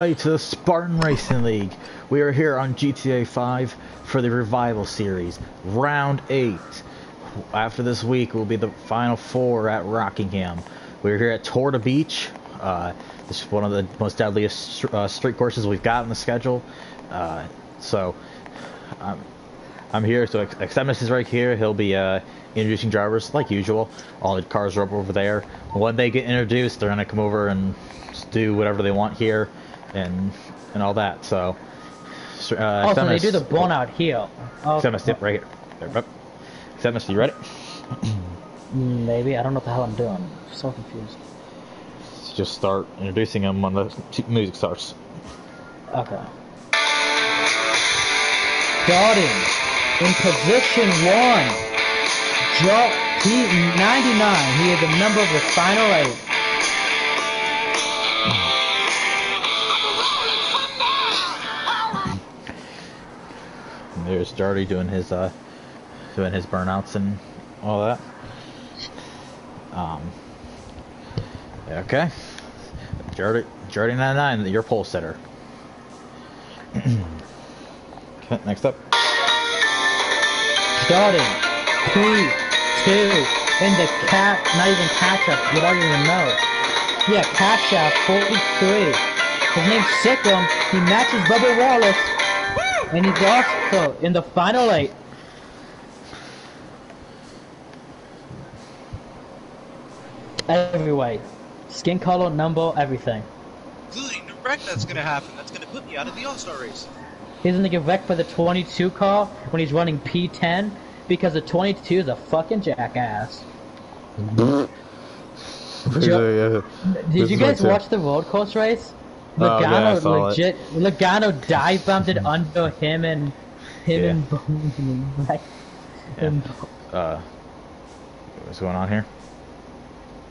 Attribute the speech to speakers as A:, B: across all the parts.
A: Hey to the Spartan Racing League. We are here on GTA 5 for the Revival Series, Round 8. After this week will be the final four at Rockingham. We're here at Torta Beach. Uh, this is one of the most deadliest uh, street courses we've got on the schedule. Uh, so, um, I'm here, so Xemis is right here. He'll be uh, introducing drivers like usual. All the cars are up over there. When they get introduced, they're going to come over and do whatever they want here and and all that. So.
B: Uh, oh, so they do the burnout here.
A: Oh, Semis, yep, right here. There, Semis, you ready?
B: Maybe. I don't know what the hell I'm doing. I'm so confused.
A: Just start introducing them when the music starts.
B: Okay. Starting in position one, Joe P99. He is a member of the final eight.
A: There's Jardy doing his uh, doing his burnouts and all that. Um, okay. Jardy, Jardy 99, your pole setter. okay, next up.
B: Starting three, two, in the cat, not even catch up, you don't even know. Yeah, cash out 43. His name's Sikkim. He matches Bubba Wallace. And he's also in the final eight. Every way. Skin color, number, everything.
C: Including the wreck that's gonna happen. That's gonna put me out of the All-Star race.
B: He's gonna get wrecked by the 22 car when he's running P10 because the 22 is a fucking jackass. did you guys watch the road course race? Logano oh, yeah, legit. It. Logano dive bumped it under him and him yeah. and Boom. Like,
A: yeah. uh, what's going on here?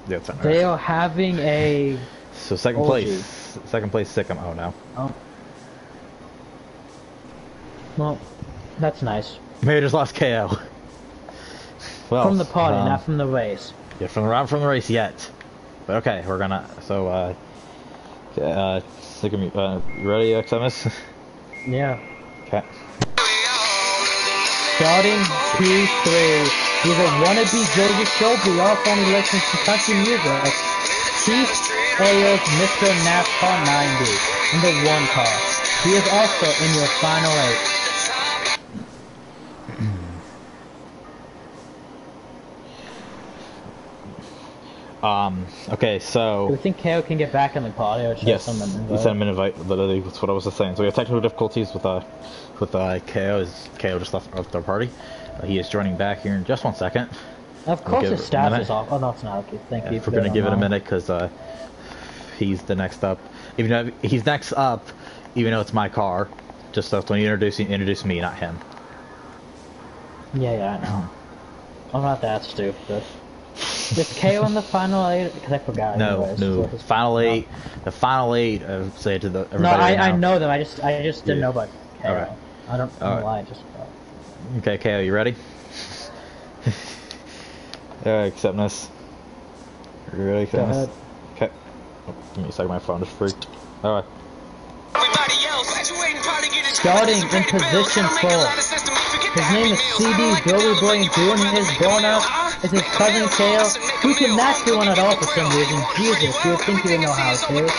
B: Yeah, it's They are having a.
A: So second place, second place, Sikkim. Oh no. Oh.
B: Well, that's nice.
A: Maybe just lost KO.
B: well, from the party, um, not from the race.
A: Yeah, from the round from the race yet. But okay, we're gonna. So, uh, uh, Look at me. Uh, you ready, XMS?
B: Yeah.
A: Okay.
B: Starting P3. He's a wannabe Georgia Shelby, also only listens to country music. Keith Ayers Mr. NASCAR 90 in the one car. He is also in your final eight.
A: Um, okay, so...
B: Do you think KO can get back in the party or should
A: yes,
B: send him an
A: invite? send him an invite, literally, that's what I was just saying. So we have technical difficulties with, uh, with uh, KO, is KO just left, left our party. Uh, he is joining back here in just one second.
B: Of course his status is off. Oh, no, it's not. Okay, thank yeah, you.
A: We're going to give it a minute, because uh, he's the next up. Even though he's next up, even though it's my car, just so when you introduce, introduce me, not him.
B: Yeah, yeah, I know. I'm not that stupid. Is KO in the final eight? Because I forgot.
A: No, anyways, no. Final eight. The final eight. Uh, say it to the.
B: No, I, I know them. I just I just didn't yeah. know about KO. All right. I don't know right. why. I just.
A: Okay, KO, you ready? Alright, accepting this. You ready, accepting this? Okay. Oh, give me a second, my phone just freaked. Alright.
B: Starting in position four. His name is CD Billy Boy and doing his burnout is his cousin Kale, who cannot do one at all for some reason. Jesus, you would think he would know how to.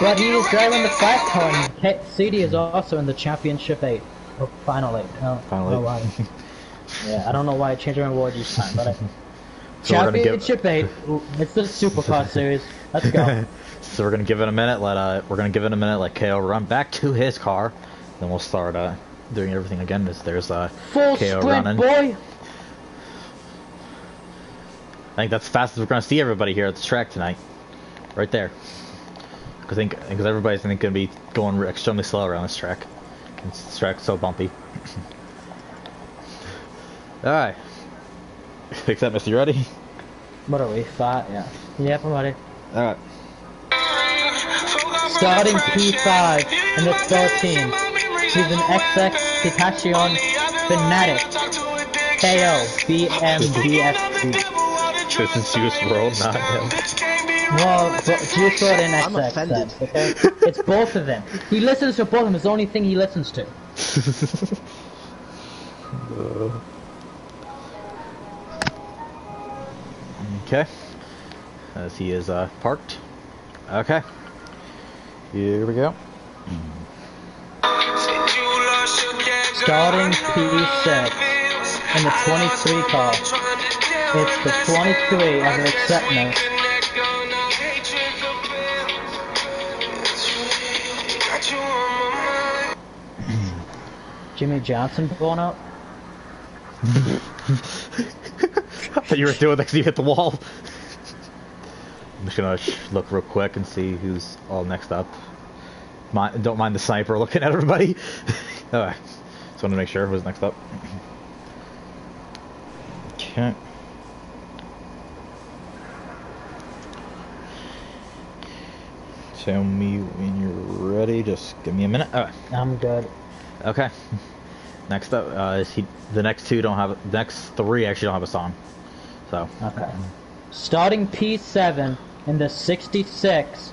B: But he is driving the five car, and CD is also in the championship eight, or final eight. No,
A: final eight.
B: Why. yeah, I don't know why I changed my award each time, but I, so championship eight. It's the supercar series. Let's go.
A: so we're gonna give it a minute. Let uh, we're gonna give it a minute. Let KO run back to his car, then we'll start uh doing everything again. There's, there's uh
B: Full
A: KO
B: sprint,
A: running.
B: boy.
A: I think that's the fastest we're going to see everybody here at the track tonight. Right there. I think because everybody's going to be going extremely slow around this track. This track's so bumpy. Alright. Except, Mister, you ready?
B: What are we? Five? Yeah. Yep, I'm ready.
A: Alright.
B: Starting P5 in the 13. She's an XX Hitachion Fanatic. KO BMBFC.
A: This is Juice WRLD, not him.
B: Well, but Juice WRLD and
D: I'm
B: XX,
D: offended.
B: okay? It's both of them. He listens to both of them. It's the only thing he listens to.
A: Okay. As he is uh, parked. Okay. Here we go.
B: Starting P6 in the 23 car. It's the 23 of an acceptance. Jimmie Johnson blown up?
A: I thought you were doing that 'cause you hit the wall. I'm just gonna look real quick and see who's all next up. Mi- don't mind the sniper looking at everybody. Alright. Just want to make sure who's next up. Okay. Tell me when you're ready. Just give me a minute. Alright.
B: I'm good.
A: Okay. Next up, uh, is he, the next two don't have, the next three actually don't have a song. So,
B: Okay. Starting P7 in the 66.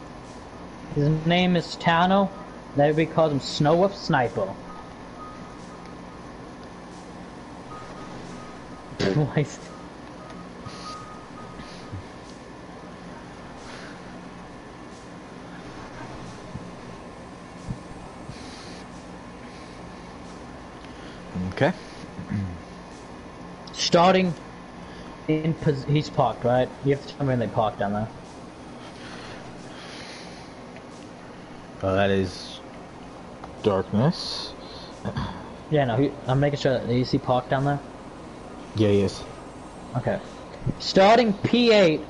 B: His name is Tano. Everybody calls him Snow Wolf Sniper. Why
A: okay.
B: Starting in pos- he's parked, right? You have to tell me when they parked down there.
A: Uh, that is darkness.
B: Yeah, no, he, I'm making sure that you see parked down there.
A: Yeah, yes.
B: Okay. Starting P8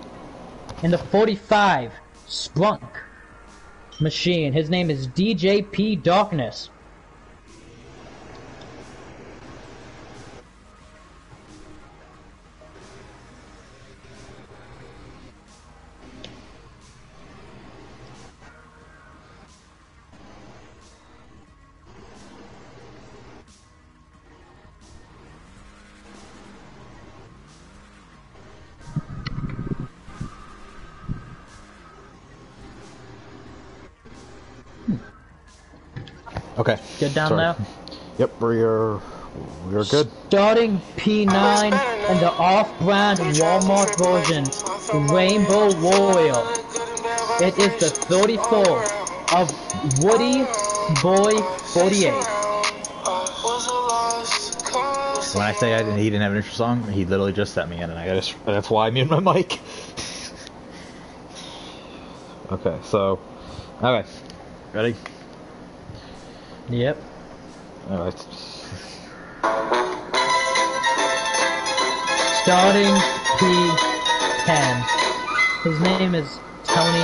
B: in the 45 Sprunk machine. His name is DJP Darkness. Down
A: Sorry.
B: there.
A: Yep, we're we're good.
B: Starting P9 and the off-brand Walmart version, Rainbow Warrior. It is the 34 of Woody Boy 48.
A: When I say I didn't, he didn't have an intro song, he literally just sent me in, and I just that's why I muted my mic. okay, so okay, ready?
B: Yep.
A: All right.
B: Starting P10. His name is Tony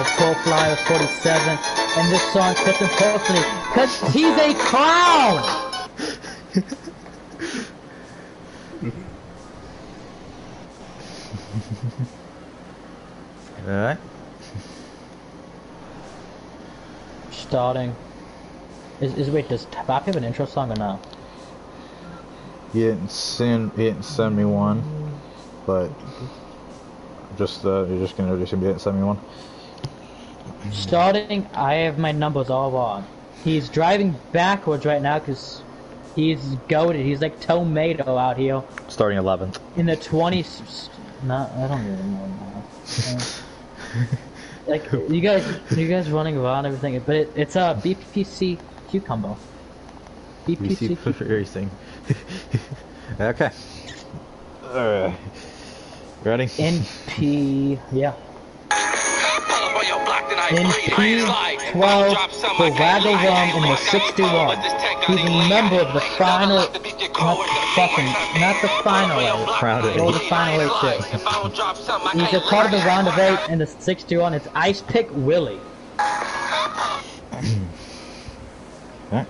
B: of Pro Flyer 47, and this song fits him perfectly because he's a clown!
A: All right.
B: Starting. Is, is wait, does Tabak have an intro song or no?
A: He didn't send he didn't send me one, but just uh, you're just gonna introduce him. He didn't send me one.
B: Starting, I have my numbers all wrong. He's driving backwards right now because he's goaded. He's like tomato out here
A: Starting 11th.
B: in the 20s. No, I don't even know now. Like you guys, you guys running around everything, but it, it's a BPC cucumber. BPC.
A: BC racing. okay. Alright. Ready?
B: NP, yeah. In P12 for Waggle in the 61. He's a member of the final, not fucking, not the final eight.
A: Round eight.
B: Or the final eight too. He's a part of the round of eight in the 61. It's Ice Pick Willie.
A: Alright.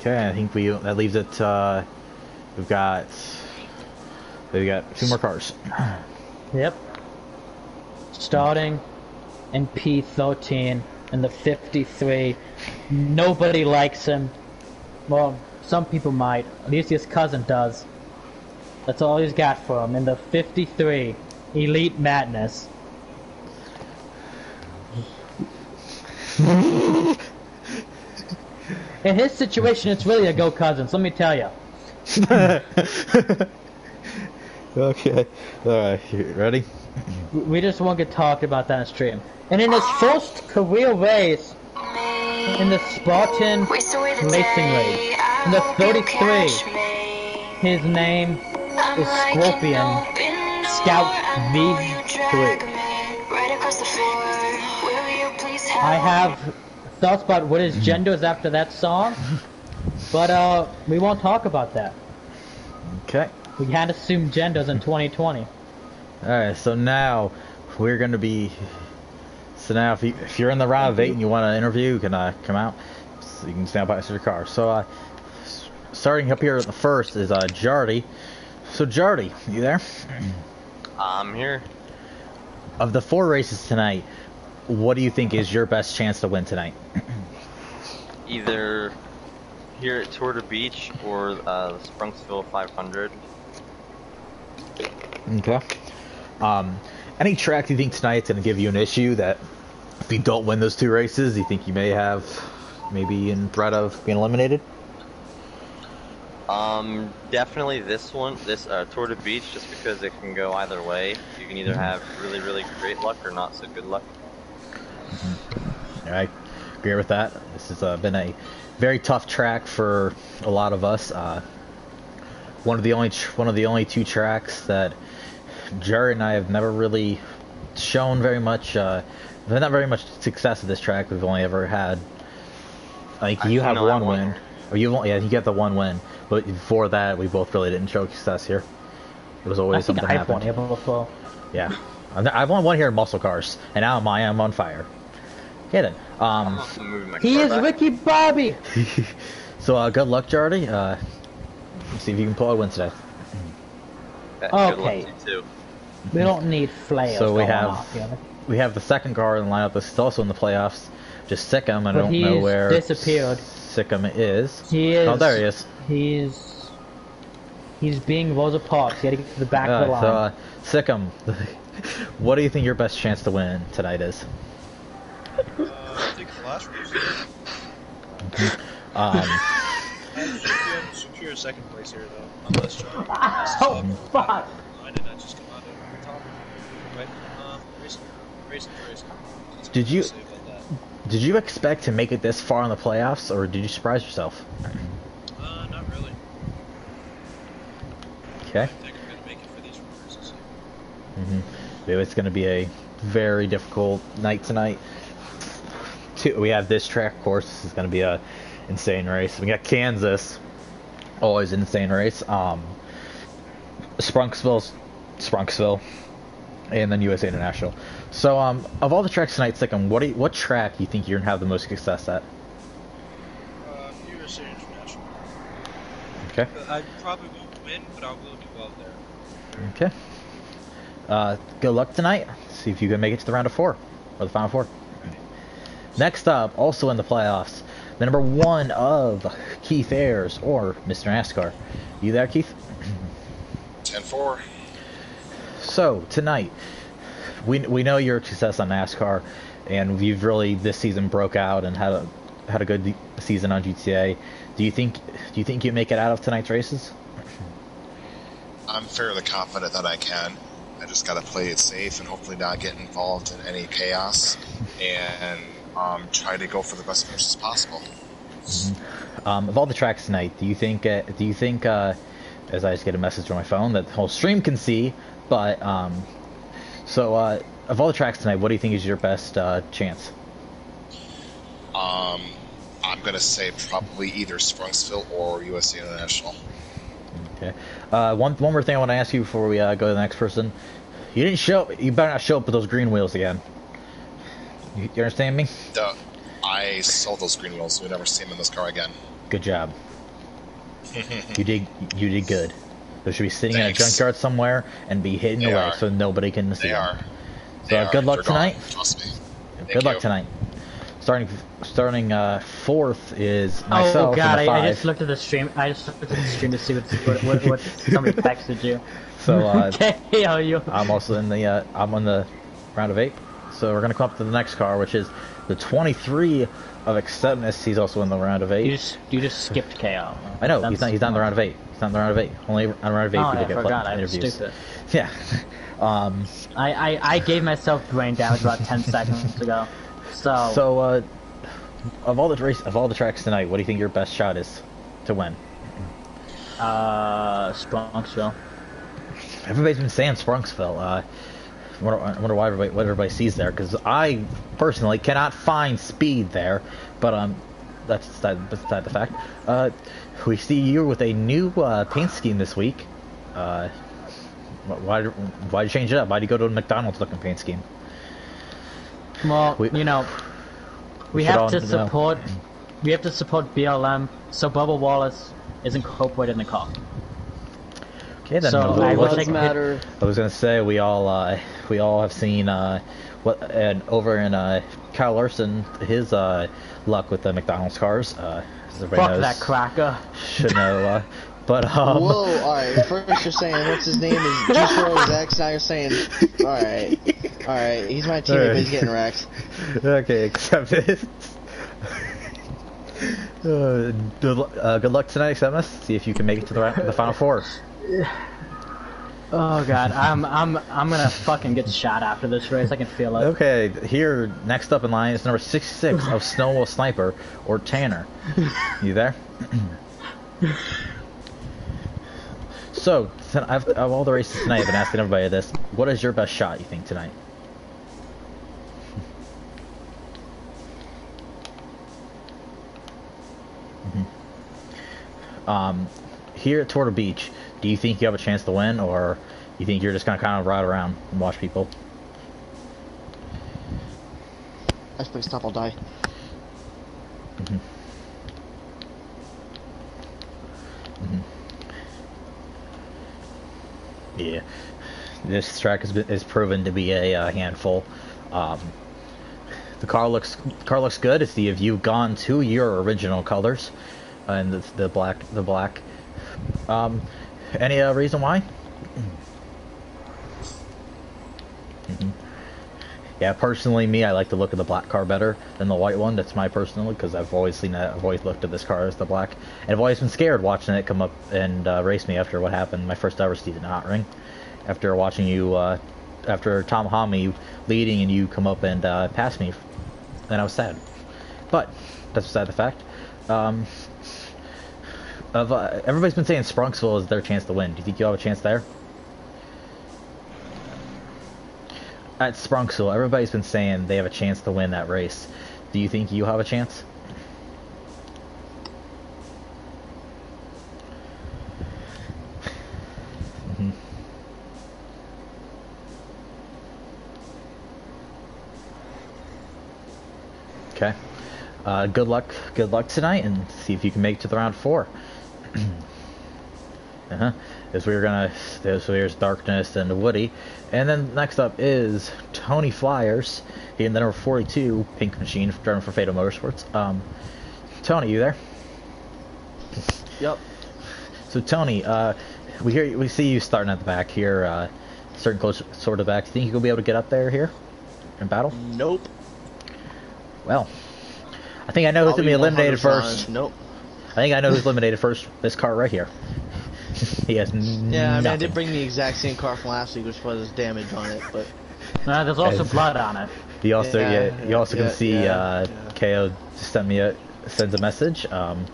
A: Okay, I think we that leaves it. Uh, we've got we've got two more cars.
B: Yep. Starting in P13 in the 53. Nobody likes him. Well, some people might. At least his cousin does. That's all he's got for him in the 53 Elite Madness. In his situation, it's really a go Cousins. Let me tell you.
A: okay. Alright, you ready?
B: We just won't get talked about that in stream. And in his first career race in the Spartan Racing League, in the 33, his name is Scorpion Scout V3. I have thoughts about what his gender is after that song, but uh, we won't talk about that.
A: Okay.
B: We can't assume genders in 2020.
A: Alright, so now we're gonna be so now if you if you're in the round of eight and you want to interview, can I come out. So you can stand by your car. So uh starting up here at the first is uh Jardy. So Jardy, you there?
D: I'm here.
A: Of the four races tonight, what do you think is your best chance to win tonight?
D: Either here at Tour de Beach or uh, the Sprunksville 500.
A: Okay. Um, any track do you think tonight's going to give you an issue that if you don't win those two races, you think you may have maybe in threat of being eliminated?
D: Um, definitely this one, this uh, Tour de Beach, just because it can go either way. You can either have really, really great luck or not so good luck.
A: I agree with that. This has uh, been a very tough track for a lot of us. Uh, one of the only tr- one of the only two tracks that Jerry and I have never really shown very much. Uh, not very much success at this track. We've only ever had. Like you
D: Actually,
A: have one win, or you only, yeah you get the one win. But before that, we both really didn't show success here. It was
B: I
A: always
B: think
A: something
B: I've won here before.
A: Yeah, I've I've won one here in muscle cars, and now I am on fire. Get it. Um,
D: I'm moving my
B: He is. Ricky Bobby!
A: so uh, good luck, Jardy. Uh, let's see if you can pull a win today.
D: Yeah,
B: Okay.
D: too.
B: We don't need flares
A: So we have-
B: off.
A: We have the second car in the lineup. This is also in the playoffs. Just Sikkim. I
B: But
A: don't know where
B: disappeared.
A: Sikkim is.
B: He is.
A: Oh, there he is.
B: He's. He's being Rosa Parks. He had to get to the back of the line.
A: so uh, Sikkim, what do you think your best chance to win tonight is?
C: Uh, I the last race.
A: Um,
C: I should be able to secure second place here, though. Unless John
B: oh, fuck!
C: Why did I just come out of the top? Right? Uh, racing, racing, racing.
A: Did you-
C: I say about that.
A: did you expect to make it this far in the playoffs, or did you surprise yourself?
C: Uh, not really.
A: Okay.
C: I think I'm gonna make it for these four races.
A: hmm Maybe it's going to be a very difficult night tonight. Two, we have this track, course. This is going to be a insane race. We got Kansas, always an insane race. Um, Sprunksville's Sprunksville, and then USA International. So, um, of all the tracks tonight, Sikkim, what do you, what track do you think you're gonna have the most success at?
C: Uh, USA International.
A: Okay.
C: I probably won't win, but I will do well there.
A: Okay. Uh, good luck tonight. See if you can make it to the round of four, or the final four. Next up, also in the playoffs, the number one of Keith Ayers or Mr. NASCAR. You there, Keith?
E: 10-4.
A: So tonight, we we know your success on NASCAR, and you've really this season broke out and had a had a good season on GTA. Do you think do you think you make it out of tonight's races?
E: I'm fairly confident that I can. I just got to play it safe and hopefully not get involved in any chaos and um, try to go for the best finishes possible.
A: Um, of all the tracks tonight, do you think uh, do you think uh, as I just get a message on my phone that the whole stream can see, but um, so uh, of all the tracks tonight, what do you think is your best uh, chance?
E: Um, I'm going to say probably either Sprunksville or USA International.
A: Okay. Uh, one one more thing I want to ask you before we uh, go to the next person. You didn't show. You better not show up with those green wheels again. You, you understand me?
E: The, I sold those green wheels. We never see them in this car again.
A: Good job. you did. You did good. They should be sitting
E: Thanks.
A: in a junkyard somewhere and be hidden
E: They
A: away
E: are.
A: so nobody can see
E: They
A: them.
E: are.
A: So
E: They
A: uh,
E: are.
A: good luck
E: They're gone.
A: tonight.
E: Trust me.
A: Good
E: Thank
A: luck tonight. starting starting uh, fourth is myself
B: oh god,
A: in
B: I, I just looked at the stream. I just looked at the stream to see what what, what, what somebody texted you.
A: so uh,
B: okay, how you?
A: I'm also in the uh, I'm on the round of eight. So we're gonna come up to the next car, which is the 23 of Acceptness. He's also in the round of eight.
B: You just you just skipped KO.
A: I know he's not. He's not in the round of eight. He's not in the round of eight. Only on the round of eight
B: Oh,
A: people
B: I
A: get
B: forgot. I
A: interviews.
B: stupid.
A: Yeah. Um,
B: I, I, I gave myself brain damage about 10 seconds ago. So,
A: so uh, of all the race of all the tracks tonight, what do you think your best shot is to win?
B: uh, Sprunksville.
A: Everybody's been saying Sprunksville. Uh, I wonder, I wonder why everybody, what everybody sees there. Because I personally cannot find speed there, but um, that's beside, that the fact. Uh, we see you with a new uh, paint scheme this week. Uh, why why you change it up? Why do you go to a McDonald's looking paint scheme?
B: Well,
A: We-
B: you know, we
A: we all
B: have to
A: know.
B: support, we have to support BLM, so Bubba Wallace is incorporated in the car.
A: Okay, then.
B: So, I
A: what-
F: does
B: take-
F: matter.
A: I was gonna say we all uh, we all have seen uh, what and over in uh, Kyle Larson his uh, luck with the McDonald's cars. Uh,
B: Fuck
A: knows,
B: that cracker.
A: should know. Uh, but um,
F: Whoa, alright, first you're saying what's his name is Juice WRLD's ex, now you're saying alright. Alright, he's my teammate, but he's getting wrecked.
A: okay, accept it. Uh, good, uh, good luck tonight, Acceptness. See if you can make it to the, the final four.
B: Oh god, I'm, I'm, I'm gonna fucking get shot after this race. I can feel it.
A: Okay, here next up in line is number 66 of Snowball Sniper or Tanner. You there? so, I've, of all the races tonight, I've been asking everybody this. What is your best shot, you think, tonight? Mhm. Um, here at Turtle Beach, do you think you have a chance to win, or you think you're just gonna kind of ride around and watch people?
F: Last place stop, I'll die.
A: Yeah, this track has been is proven to be a uh, handful. Um, the car looks car looks good. It's the have you gone to your original colors, and the, the black the black. Um, any uh, reason why? Mhm. Yeah, personally, me, I like the look of the black car better than the white one. That's my personal, because I've always seen that. I've always looked at this car as the black, and I've always been scared watching it come up and uh, race me after what happened my first ever season Hot Ring. After watching you, uh, after Tom Homme leading and you come up and uh, pass me, then I was sad. But that's beside the fact. Um, of uh, everybody's been saying Sprunksville is their chance to win. Do you think you have a chance there? At Sprunksville, everybody's been saying they have a chance to win that race. Do you think you have a chance? Mhm. Okay. Uh, good luck. Good luck tonight, and see if you can make it to the round four. Uh huh. As we're gonna, there's, there's Darkness and Woody, and then next up is Tony Flyers. He in the number 42 Pink Machine, driving for Fatal Motorsports. Um, Tony, you there?
F: Yep.
A: So Tony, uh, we hear we see you starting at the back here, uh, certain close sort of back. Do you think you'll be able to get up there here in battle?
F: Nope.
A: Well, I think I know who's gonna be eliminated
F: 100%
A: first.
F: Nope.
A: I think I know who's eliminated first. This car right here. he has
F: Yeah, I mean, I
A: nothing.
F: did bring the exact same car from last week, which was damage on it, but
B: Uh, there's also
A: As-
B: blood on it.
A: You also
F: Yeah,
A: yeah, you also
F: yeah,
A: can see
F: yeah,
A: uh,
F: yeah.
A: KO sent me a sends a message. Um,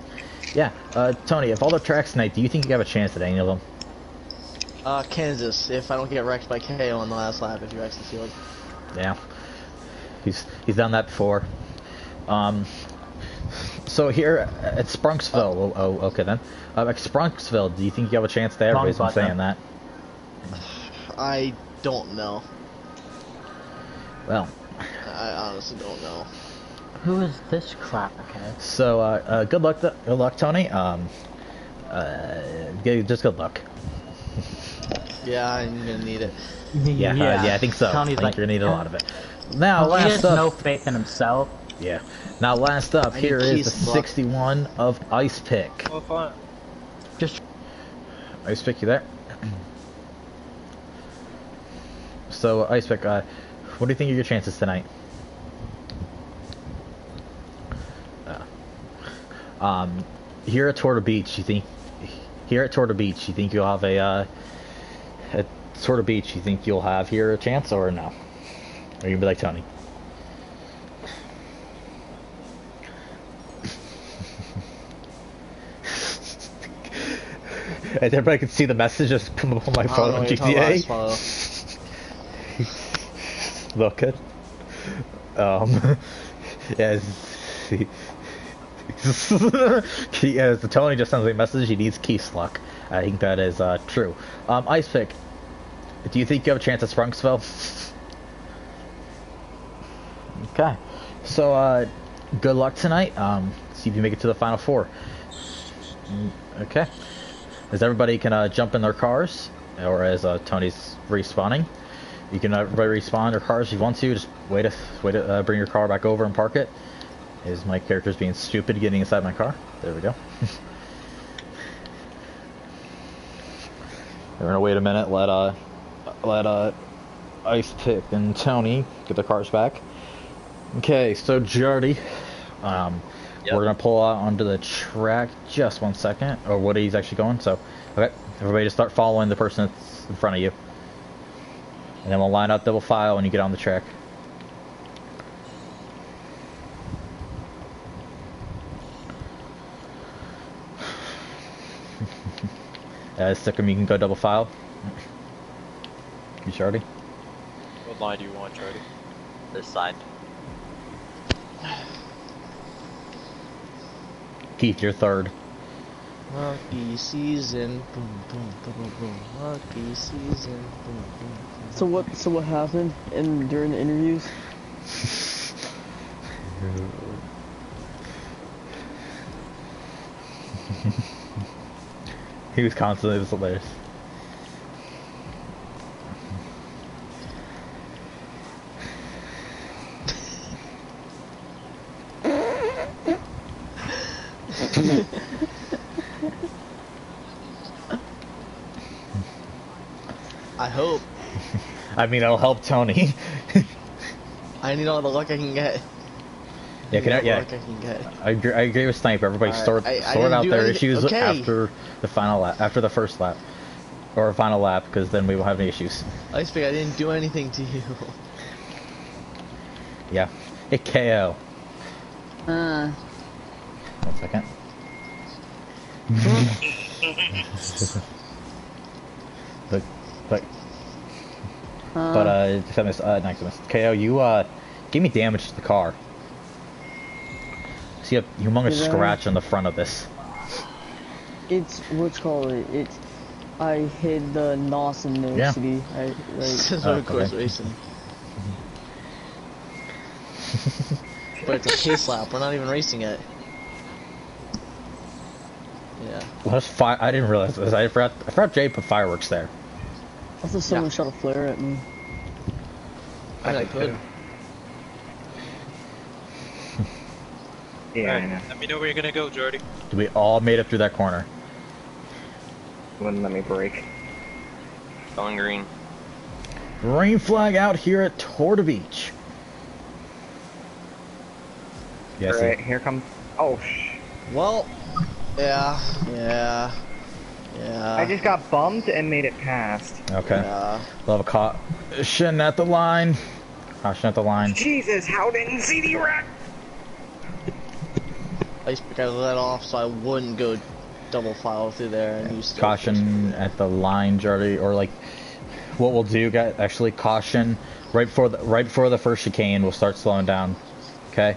A: yeah, uh, Tony, if all the tracks tonight, do you think you have a chance at any of them?
F: uh, Kansas, if I don't get wrecked by KO on the last lap, if you wrecks the field.
A: Yeah, he's he's done that before. Um, so here at Sprunksville, oh, oh, okay then. Uh, at Sprunksville, do you think you have a chance there?
B: Wrong
A: Everybody's been saying that.
F: I don't know.
A: Well,
F: I honestly don't know.
B: Who is this crap? Okay.
A: so uh, uh, good luck, th- good luck, Tony. Um, uh, g- just good luck.
F: Yeah, I'm gonna need it.
A: Yeah, uh, yeah, I think so.
B: Tony's
A: I think
B: like,
A: you're gonna need a lot of it. Now,
B: he has
A: last up,
B: no faith in himself,
A: Yeah. Now, last up,
F: I
A: here
F: need
A: is the
F: keys, look.
A: 61 of Ice Pick.
C: Oh, fine.
F: Just
A: Ice Pick, you there? So, Ice Pick, uh, what do you think of your chances tonight? Uh, um, here at Torta Beach, you think? Here at Torta Beach, you think you'll have a uh, at Torta Beach? You think you'll have here a chance or no? Or you be like Tony? And everybody can see the message just come up on my phone on
F: what you're talking about,
A: GTA. Look it. Um, yes. He, he, as the Tony just sends me a message, he needs key sluck. I think that is uh, true. Um, Ice Pick, do you think you have a chance at Sprunksville? okay. So, uh, good luck tonight. Um, see if you make it to the final four. Mm, Okay. As everybody can uh, jump in their cars, or as uh, Tony's respawning, you can uh, everybody respawn their cars if you want to. Just wait to wait to uh, bring your car back over and park it. Is my character's being stupid getting inside my car? There we go. We're gonna wait a minute. Let uh, let uh, Ice Pick and Tony get their cars back. Okay, so Jardy, um,
D: Yep.
A: we're gonna pull out onto the track. Just one second, or Woody's actually going. So, okay, everybody just start following the person that's in front of you, and then we'll line up double file when you get on the track. Uh, Stickum, you can go double file. You Shardy?
C: What line do you want, Charlie?
D: This side.
A: Keith, you're third.
F: Lucky season, boom, boom, boom, boom, boom. Lucky season, boom, boom, boom.
B: So what? So what happened in during the interviews?
A: He was constantly this hilarious.
F: I hope.
A: I mean, it'll help Tony.
F: I need all the luck I can get.
A: yeah, can I,
F: All
A: yeah.
F: I can get.
A: I agree, I agree with Sniper. Everybody
F: Alright,
A: sort
F: I- I
A: sort
F: didn't
A: out their
F: anything-
A: issues
F: okay.
A: after the final lap, after the first lap, or final lap, because then we won't have any issues.
F: Ice Pick, I didn't do anything to you.
A: Yeah. Hit KO.
B: Uh,
A: One second. but, but,
B: uh,
A: but, uh, Semis, uh, not Semis, KO, you, uh, gave me damage to the car. See a humongous
B: Did I?
A: scratch on the front of this.
B: it's what's called it. It's I hid the NOS in the
A: Yeah.
B: city. I like
F: This is
A: Oh,
F: road course
A: okay.
F: racing. but it's a pace lap. We're not even racing it. Yeah.
A: What's fi- I didn't realize this. I forgot, I forgot Jay put fireworks there.
B: I thought someone
F: Yeah.
B: shot a flare at me.
F: I mean, I could.
G: Yeah, I
C: Let me know where you're gonna go, Jordy.
A: We all made it through that corner.
G: Wouldn't let me break.
D: Going green.
A: Green flag out here at Torta Beach. Yes,
G: Alright, here comes. Oh, sh.
F: Well, yeah, yeah, yeah.
G: I just got bumped and made it past.
A: okay.
F: Yeah.
A: Love a caution at the line. Ah, caution at the line.
G: Jesus, how didn't see the wreck?
F: Ice Pick, I let off so I wouldn't go double file through there and use
A: Caution at the line, Jardy, or like what we'll do, guys. Actually, caution right before the right before the first chicane. We'll start slowing down. Okay.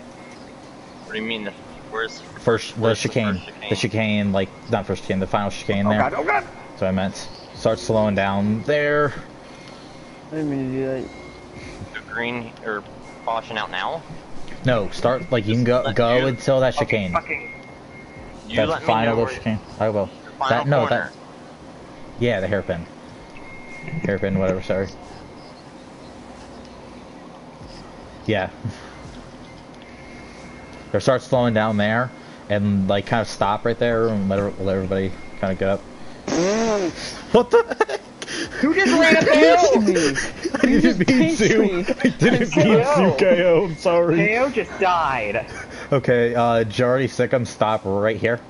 D: What do you mean? The, where's
A: First, the
D: Where's the
A: chicane,
D: first chicane?
A: the chicane, like not first chicane, the final chicane
G: Oh
A: there.
G: god, oh god!
A: So I meant start slowing down there.
B: I didn't mean to do that.
D: the green or caution out now?
A: No, start like you can go go
D: you-
A: until that chicane.
G: fucking.
D: You
A: That's
D: let me
A: final
D: know
A: chicane. I will.
D: final
A: That no,
D: corner.
A: that yeah, the hairpin. Hairpin, whatever. Sorry. Yeah. or start slowing down there, and like kind of stop right there and let, let everybody kind of get up. what the? heck?
G: Who just ran up the hill?
B: me.
A: I didn't mean
B: pinched
A: to.
B: me.
A: I didn't mean to, KO. I'm sorry.
G: KO just died.
A: Okay, uh, Jardy, Sikkim, stop right here.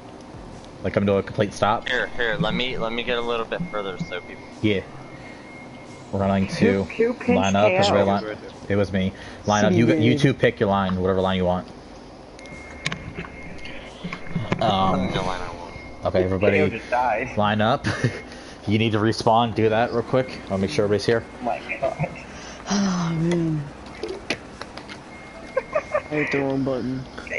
A: Like come to a complete stop.
D: Here, here. Let me let me get a little bit further so people.
A: Yeah. Running to
G: Who- who
A: line up. Everybody line. It was me. Line up. You you two pick your line, whatever line you want. Um.
D: The line I want.
A: Okay, everybody, line up. you need to respawn. Do that real quick. I'll make sure everybody's here.
G: Oh my god.
B: Oh man. I hit the wrong button.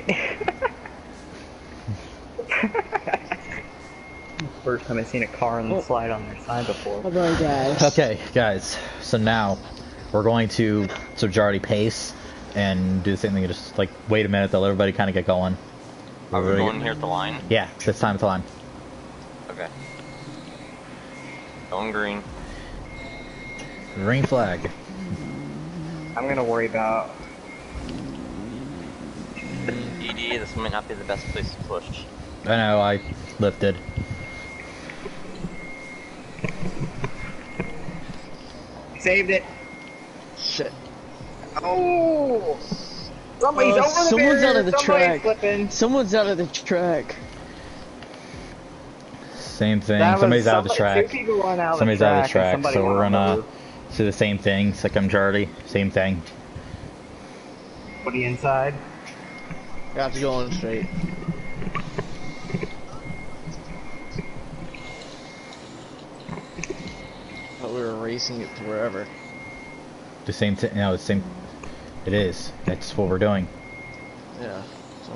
G: First time I've seen a car on the
B: Oh.
G: slide on their side before.
B: Bye bye guys.
A: Okay, guys. So now we're going to so Jardy pace and do the same thing. Just like wait a minute, they'll everybody kind of get going.
D: Are we
A: Everybody-
D: going here at the line?
A: Yeah, this time it's line.
D: Okay. Going green.
A: Green flag.
G: I'm gonna worry about.
D: ED, this might not be the best place to push.
A: I know. I lifted.
G: Saved it.
F: Shit.
G: Oh! Somebody's
B: Uh,
G: over the
B: someone's
G: barrier.
B: out of the
G: Somebody's
B: track.
G: Flipping.
B: Someone's out of the track.
A: Same thing.
G: That was
A: Somebody's out of the track.
G: Two people run out of
A: Somebody's
G: the
A: out of the
G: track.
A: track,
G: somebody
A: so we're gonna
G: roof.
A: do the same thing. Sikkim Jardy, same thing.
G: What are you inside?
F: You have to go on straight. Thought we were racing it to wherever.
A: The same thing. No, the same. It is. That's what we're doing.
F: Yeah.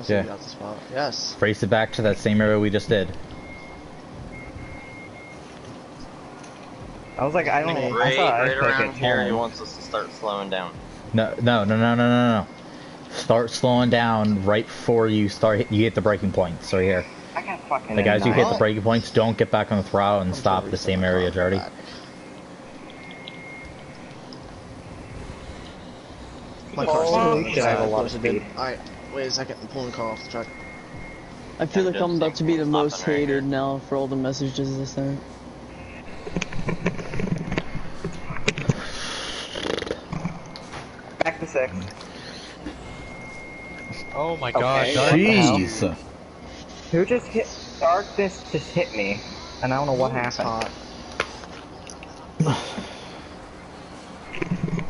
A: Yeah.
F: we the spot. Yes.
A: Race it back to that same area we just did.
G: I was like, I don't know. I
D: Right,
G: thought I
D: right around
G: it
D: here, he wants us to start slowing down.
A: No, no, no, no, no, no, no. Start slowing down right before you start. You hit the breaking points right here.
G: I got fucking.
A: Like as you hit the breaking points, don't get back on the throttle and
F: I'm
A: stop the same area,
F: car
A: Jardy.
F: back. My car's oh, still
G: shit, I have a lot of
F: closer to-
G: speed.
F: Alright, wait a second. I'm pulling the car off the truck.
B: I feel
D: Yeah,
B: like I'm about to be the most
D: stopping right
B: hated now for all the messages I sent.
G: Back to six.
C: Oh my god,
G: Okay.
A: Jeez.
G: Who just hit? Darkness just hit me, and I don't know what
F: It's
G: happened.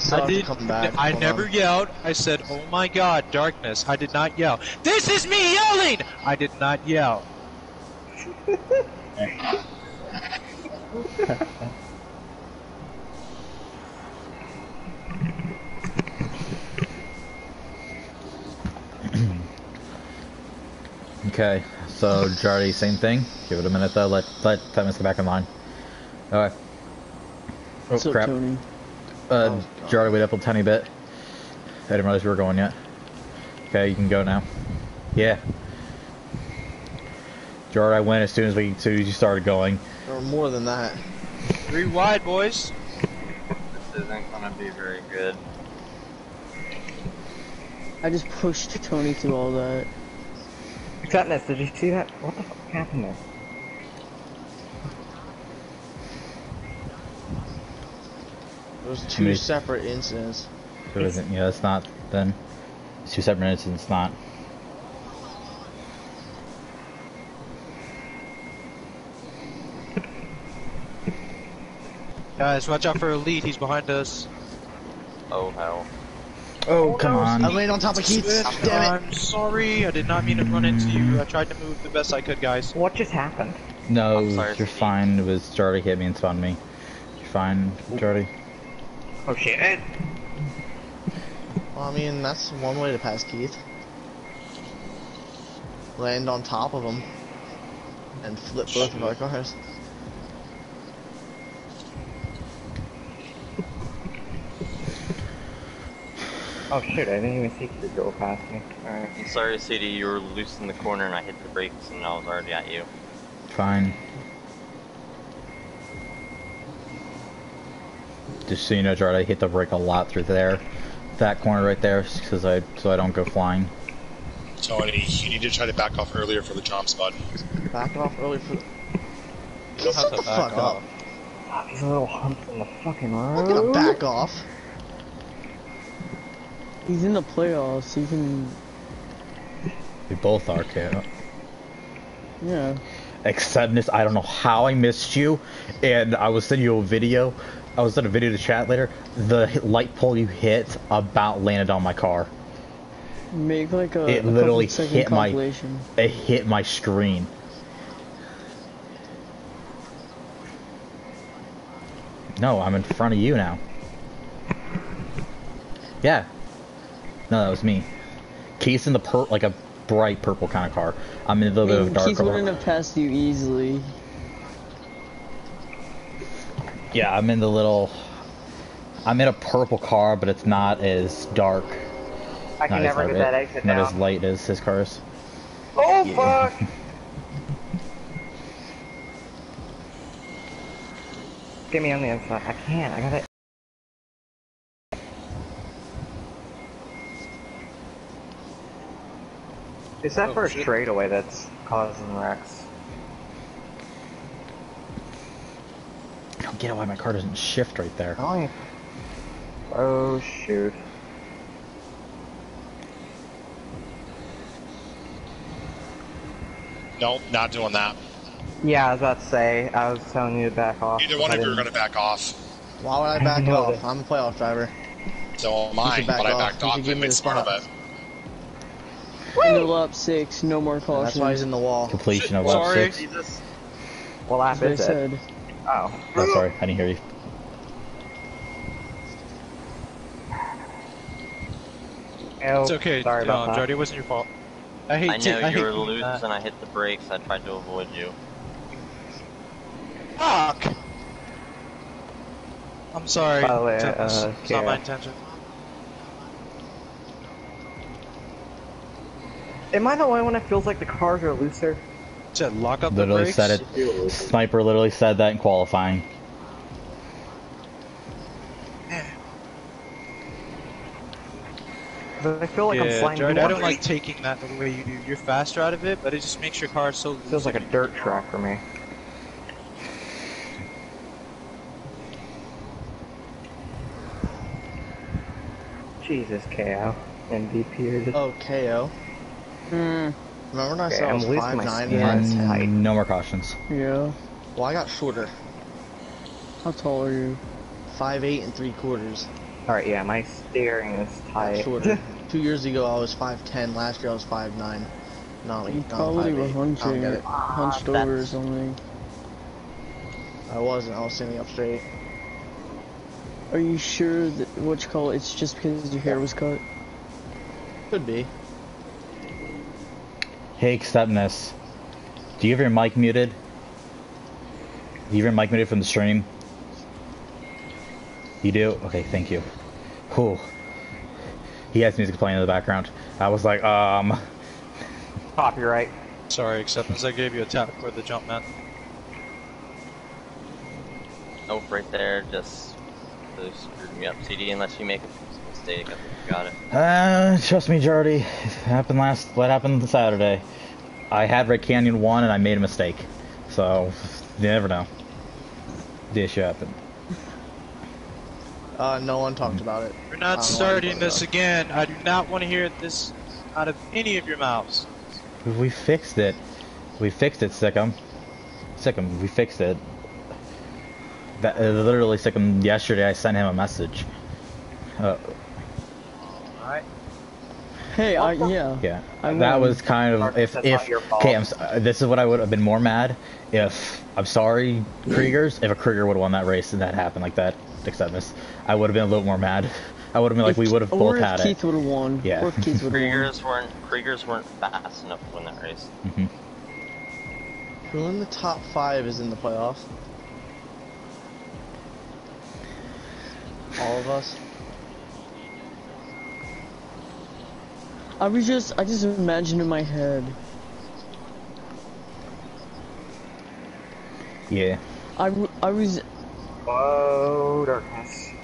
F: hot. I still
C: I did.
F: come back.
C: I
F: Hold
C: never
F: on.
C: yelled. I said, "Oh my God, darkness!" I did not yell. This is me yelling. I did not yell.
A: Okay, so Jardy, same thing. Give it a minute though. Let let Thomas get back in line. Okay. Oh
B: What's up,
A: crap.
B: Tony?
A: Uh,
F: Oh, God.
A: Wait up a tiny bit. I didn't realize we were going yet. Okay, you can go now. Yeah. Jardy, I went as soon as we as soon as you started going.
F: Or more than that.
C: Three wide, boys.
D: This isn't gonna be very good.
B: I just pushed Tony through all that.
G: Exceptness, did you see that? What the fuck happened there?
F: There's two
A: Many-
F: separate incidents.
A: There isn't. Yeah, it's not. Then it's two separate incidents. Not.
C: Guys, watch out for Elite. He's behind us.
D: Oh hell.
A: Oh, oh come on.
F: I
A: on.
F: landed on top of Keith. Damn it.
C: I'm sorry. I did not mean to run into you. I tried to move the best I could, guys.
G: What just happened?
A: No,
D: sorry,
A: you're
D: CD.
A: fine. It was Jardy hit me and spawned me. You're fine, Jardy.
G: Oh shit!
F: Well, I mean, that's one way to pass Keith. Land on top of him. And flip both of our cars.
G: Oh shit! I didn't even see you go past me. Alright.
D: I'm sorry, CD. You were loose in the corner and I hit the brakes and I was already at you.
A: Fine. Just so you know, Jardy, I hit the brake a lot through there. that corner right there, because I so I don't go flying.
E: Tony, you need to try to back off earlier for the jumps, spot.
F: Back off earlier for.
C: You don't have
F: Shut
C: to
F: the
C: back
F: fuck
C: off.
F: up.
G: These little humps in the fucking
F: I'm gonna back off.
B: He's in the playoffs. He can.
A: We both are, kid.
B: Yeah.
A: Except this, I don't know how I missed you, and I was sending you a video. I was sending a video to chat later. The light pole you hit about landed on my car.
B: Make like a.
A: It
B: a
A: literally hit my- It hit my screen. No, I'm in front of you now. Yeah. No, that was me. Keith's in the per like a bright purple kind of car. I'm in a little bit of a
B: Keith wouldn't have passed you easily.
A: Yeah, I'm in the little. I'm in a purple car, but it's not as dark.
G: I can never get that exit
A: Not as light as his cars.
G: Oh fuck! Get me on the inside. I can't. I gotta. It's that
C: Oh,
G: first
C: shit.
G: straightaway that's causing wrecks.
A: I don't get it why my car doesn't shift right there.
G: Oh, yeah. oh shoot.
E: Nope, not doing that.
G: Yeah, I was about to say. I was telling you to back off.
E: Either one of you are going to back off.
F: Why would I back
G: know
F: off?
G: that.
F: I'm a playoff driver.
E: So am I,
F: should back
E: but I
F: off.
E: backed
F: You
E: off
F: should
E: and made
F: the
E: smart of
F: spot.
E: it.
B: In the lap six, no more caution.
F: That's why he's in the wall.
A: Completion of lap
C: Sorry.
A: six.
G: What lap
B: That's I
G: is it?
B: said.
G: Oh.
A: Oh, sorry, I didn't hear you.
C: It's okay,
G: Sorry about that.
C: Jody. It wasn't your fault. I hate
D: I know
C: I
D: you were loose
C: that.
D: and I hit the brakes. I tried to avoid you.
C: Fuck! I'm sorry.
G: By the way,
C: It's not-
G: uh,
C: it's not my intention.
G: Am I the only one that feels like the cars are looser?
C: Said lock up the
A: Literally
C: brakes.
A: said it. Sniper literally said that in qualifying.
G: But I feel like I'm
C: yeah,
G: sliding
C: Jody, I don't like taking that the way you do. You're faster out of it, but it just makes your car so.
G: feels like a dirt track for me. Jesus, KO. MVP or just...
F: Oh, KO.
B: Hmm.
F: Remember when I
G: Okay,
F: said I was
G: losing
F: five
G: my
F: nine?
G: skin. Yeah, it's mm. tight.
A: no more cautions.
B: Yeah.
F: Well, I got shorter.
B: How tall are you?
F: Five eight and three quarters.
G: Alright, yeah, my steering is
F: Got
G: tight.
F: shorter. Two years ago I was five ten. Last year I was five nine. Not like
B: You
F: not
B: probably were
F: 5'8". I don't
B: hunching,
F: get it.
B: hunched ah,
D: that's-
B: over or something.
F: I wasn't. I was standing up straight.
B: Are you sure that what you call it? It's just because your hair was cut?
F: Could be.
A: Hey, Acceptness. Do you have your mic muted? Do you have your mic muted from the stream? You do? Okay, thank you. Whew. He has music playing in the background. I was like, um,
G: Copyright.
C: Sorry, acceptance. I gave you a tap for the jump, man.
D: Nope, right there. Just really screwed me up. CD, unless you make a mistake, I got it.
A: uh, trust me, Jardy. It happened last, what happened Saturday? I had Red Canyon 1 and I made a mistake. So, you never know. The issue happened.
F: Uh, no one talked about it.
C: We're not starting this
F: about
C: again. I do not want to hear this out of any of your mouths.
A: We fixed it. We fixed it, Sickum. Sickum, we fixed it. That, uh, literally, Sickum, yesterday I sent him a message. Uh,
C: Alright.
B: Hey, I yeah.
A: yeah,
B: I
A: that was kind of if
G: that's
A: if
G: your fault.
A: okay. I'm, s- uh, this is what I would have been more mad if I'm sorry, Kriegers. If a Krieger would have won that race and that happened like that, except this, I would have been a little more mad. I would have been like,
B: If-
A: we would have
B: or
A: both
B: if
A: had it.
B: Keith would have won.
A: Yeah.
B: Or if Keith would have won.
D: Kriegers weren't Kriegers weren't fast enough to win that race.
A: hmm
F: Who in the top five is in the playoffs? All of us.
B: I was just, I just imagined in my head.
A: Yeah.
B: I, I was,
G: Oh, darkness.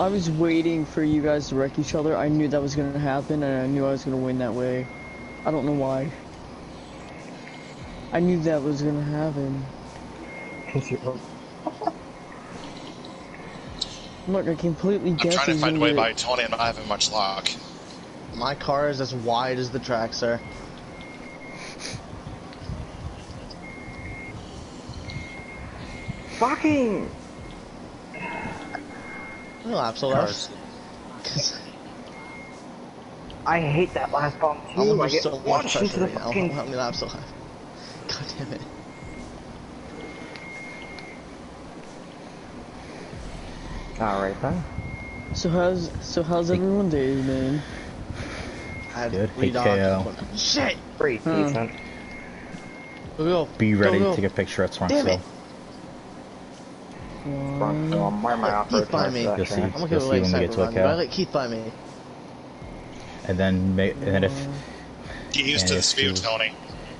H: I was waiting for you guys to wreck each other. I knew that was gonna happen, and I knew I was gonna win that way. I don't know why. I knew that was gonna happen. Look, I completely
E: I'm
H: guessed
E: trying to
H: it was
E: find a way by Tony. and I'm not having much luck.
F: My car is as wide as the track, sir.
G: Fucking.
F: No laps left.
G: I hate that last bump too.
F: I'm
G: I
F: under
G: get
F: so much
G: launched into the
F: right now.
G: fucking.
F: How many laps still have? God damn it.
G: Alright then.
H: So how's so how's everyone doing, man?
F: I had
A: Good.
F: three
A: Hey. KO.
F: Shit!
G: Pretty
H: Hmm.
G: decent.
F: Go, go.
A: Be ready
F: go,
A: to take a picture at
F: Damn it!
A: Sprunksville.
H: One,
G: Um, where am I
F: Let
G: off
F: Keith
G: road
F: find me.
A: You'll see.
F: I'm gonna
A: You'll see when we get to a
F: Cyberrun, I let Keith find me.
A: And then, ma- and then if
E: Get used
A: Yeah,
E: to the speed, Tony.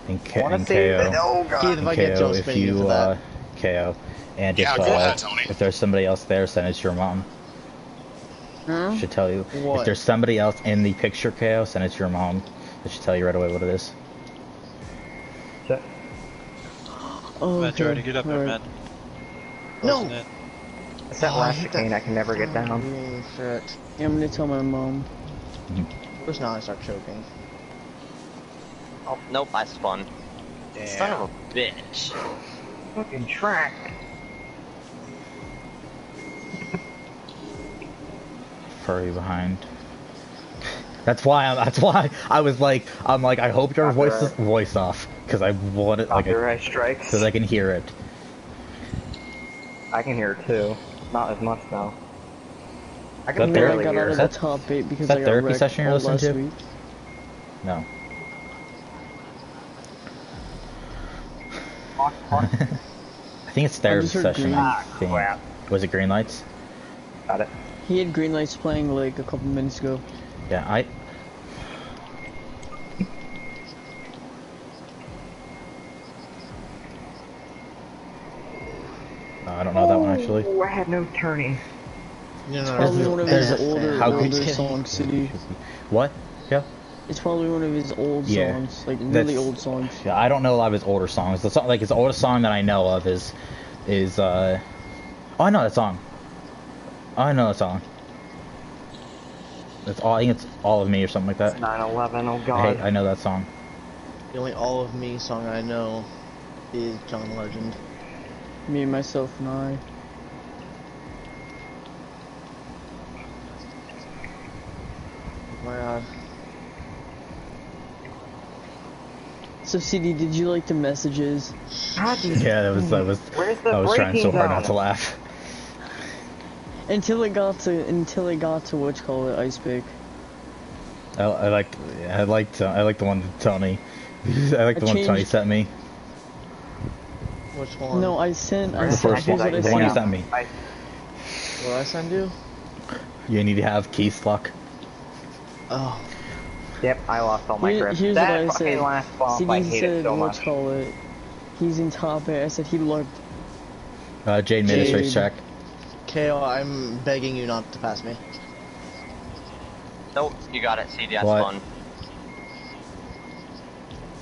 A: in, K-
G: Wanna
A: in
G: see
A: KO,
G: the-
F: Keith, if I get
A: KO,
F: Joe
A: if
F: you
A: you uh. KO, and
E: Yeah,
A: if
E: go
A: uh,
E: ahead, Tony.
A: if there's somebody else there, send it to your mom.
H: Huh?
A: Should tell you.
F: What?
A: If there's somebody else in the picture, chaos and it's your mom. It should tell you right away what it is. That...
H: Oh,
C: Matt, Jordan,
H: okay.
C: get up there,
H: alright.
C: man.
F: No!
C: Closing in.
G: It's that
F: Oh, I
G: last
F: hate that.
G: chicane I can never get down.
F: Shit.
H: Yeah, I'm gonna tell my mom.
F: First now I start choking.
D: Oh, nope, I spun. Son of a bitch.
G: Fucking track.
A: Furry behind. That's why. I'm, that's why I was like, I'm like, I hope your voice is voice off because I want it like,
G: Copyright strikes.
A: because I can hear it.
G: I can hear it too. Not as much though. I can
A: there-
G: barely
H: got
G: hear
H: out
G: it.
H: of
A: that-
H: the top eight because
A: is that
H: I got
A: therapy session you're listening to?
H: week.
A: No. I think it's therapy session.
H: green.
G: Ah,
A: think. Was it green lights?
G: Got it.
H: He had green lights playing like a couple minutes ago.
A: Yeah, I. Uh, I don't know that one actually.
G: Oh, I had no turning.
F: No, no,
H: Probably
F: no,
H: one of his
F: no, no,
H: older,
A: How
F: no,
H: older
F: no,
H: songs, City.
A: What? Yeah.
H: It's probably one of his old
A: Yeah,
H: songs, like really
A: that's-
H: old songs.
A: Yeah, I don't know a lot of his older songs. The song, like his oldest song that I know of is, is uh, oh I know that song. I know that song. That's all. I think it's all of me or something like that.
G: 911, oh
A: I,
G: god.
A: hate- I know that song.
F: The only All of Me song I know is John Legend.
H: Me, myself, and I.
F: Oh my god.
H: So, CD, did you like the messages?
G: God,
A: Yeah, that was. I was. I was trying so hard not to laugh.
H: Until it got to, until it got to what you call it, ice pick.
A: I, I liked. I liked. I liked the one that Tony. I like
H: I
A: the one Tony sent me.
F: Which one?
H: No, I sent, I
A: The
H: sent,
A: first
H: here's
A: one.
H: what
A: The one you
H: sent.
A: sent me.
G: I,
F: What did I send you?
A: You need to have keys luck.
F: Oh.
G: yep, I lost all my
H: Here-
G: grip.
H: here's
G: that
H: what I
G: fucking
H: said.
G: last bump, I
H: CD
G: hate
H: said,
G: it so much.
H: call it, he's in top eight. I said he looked.
A: Uh, Jade made his race
H: Jade.
A: check.
F: KO, I'm begging you not to pass me.
D: Nope, you got it. CD, I
A: What?
D: spun.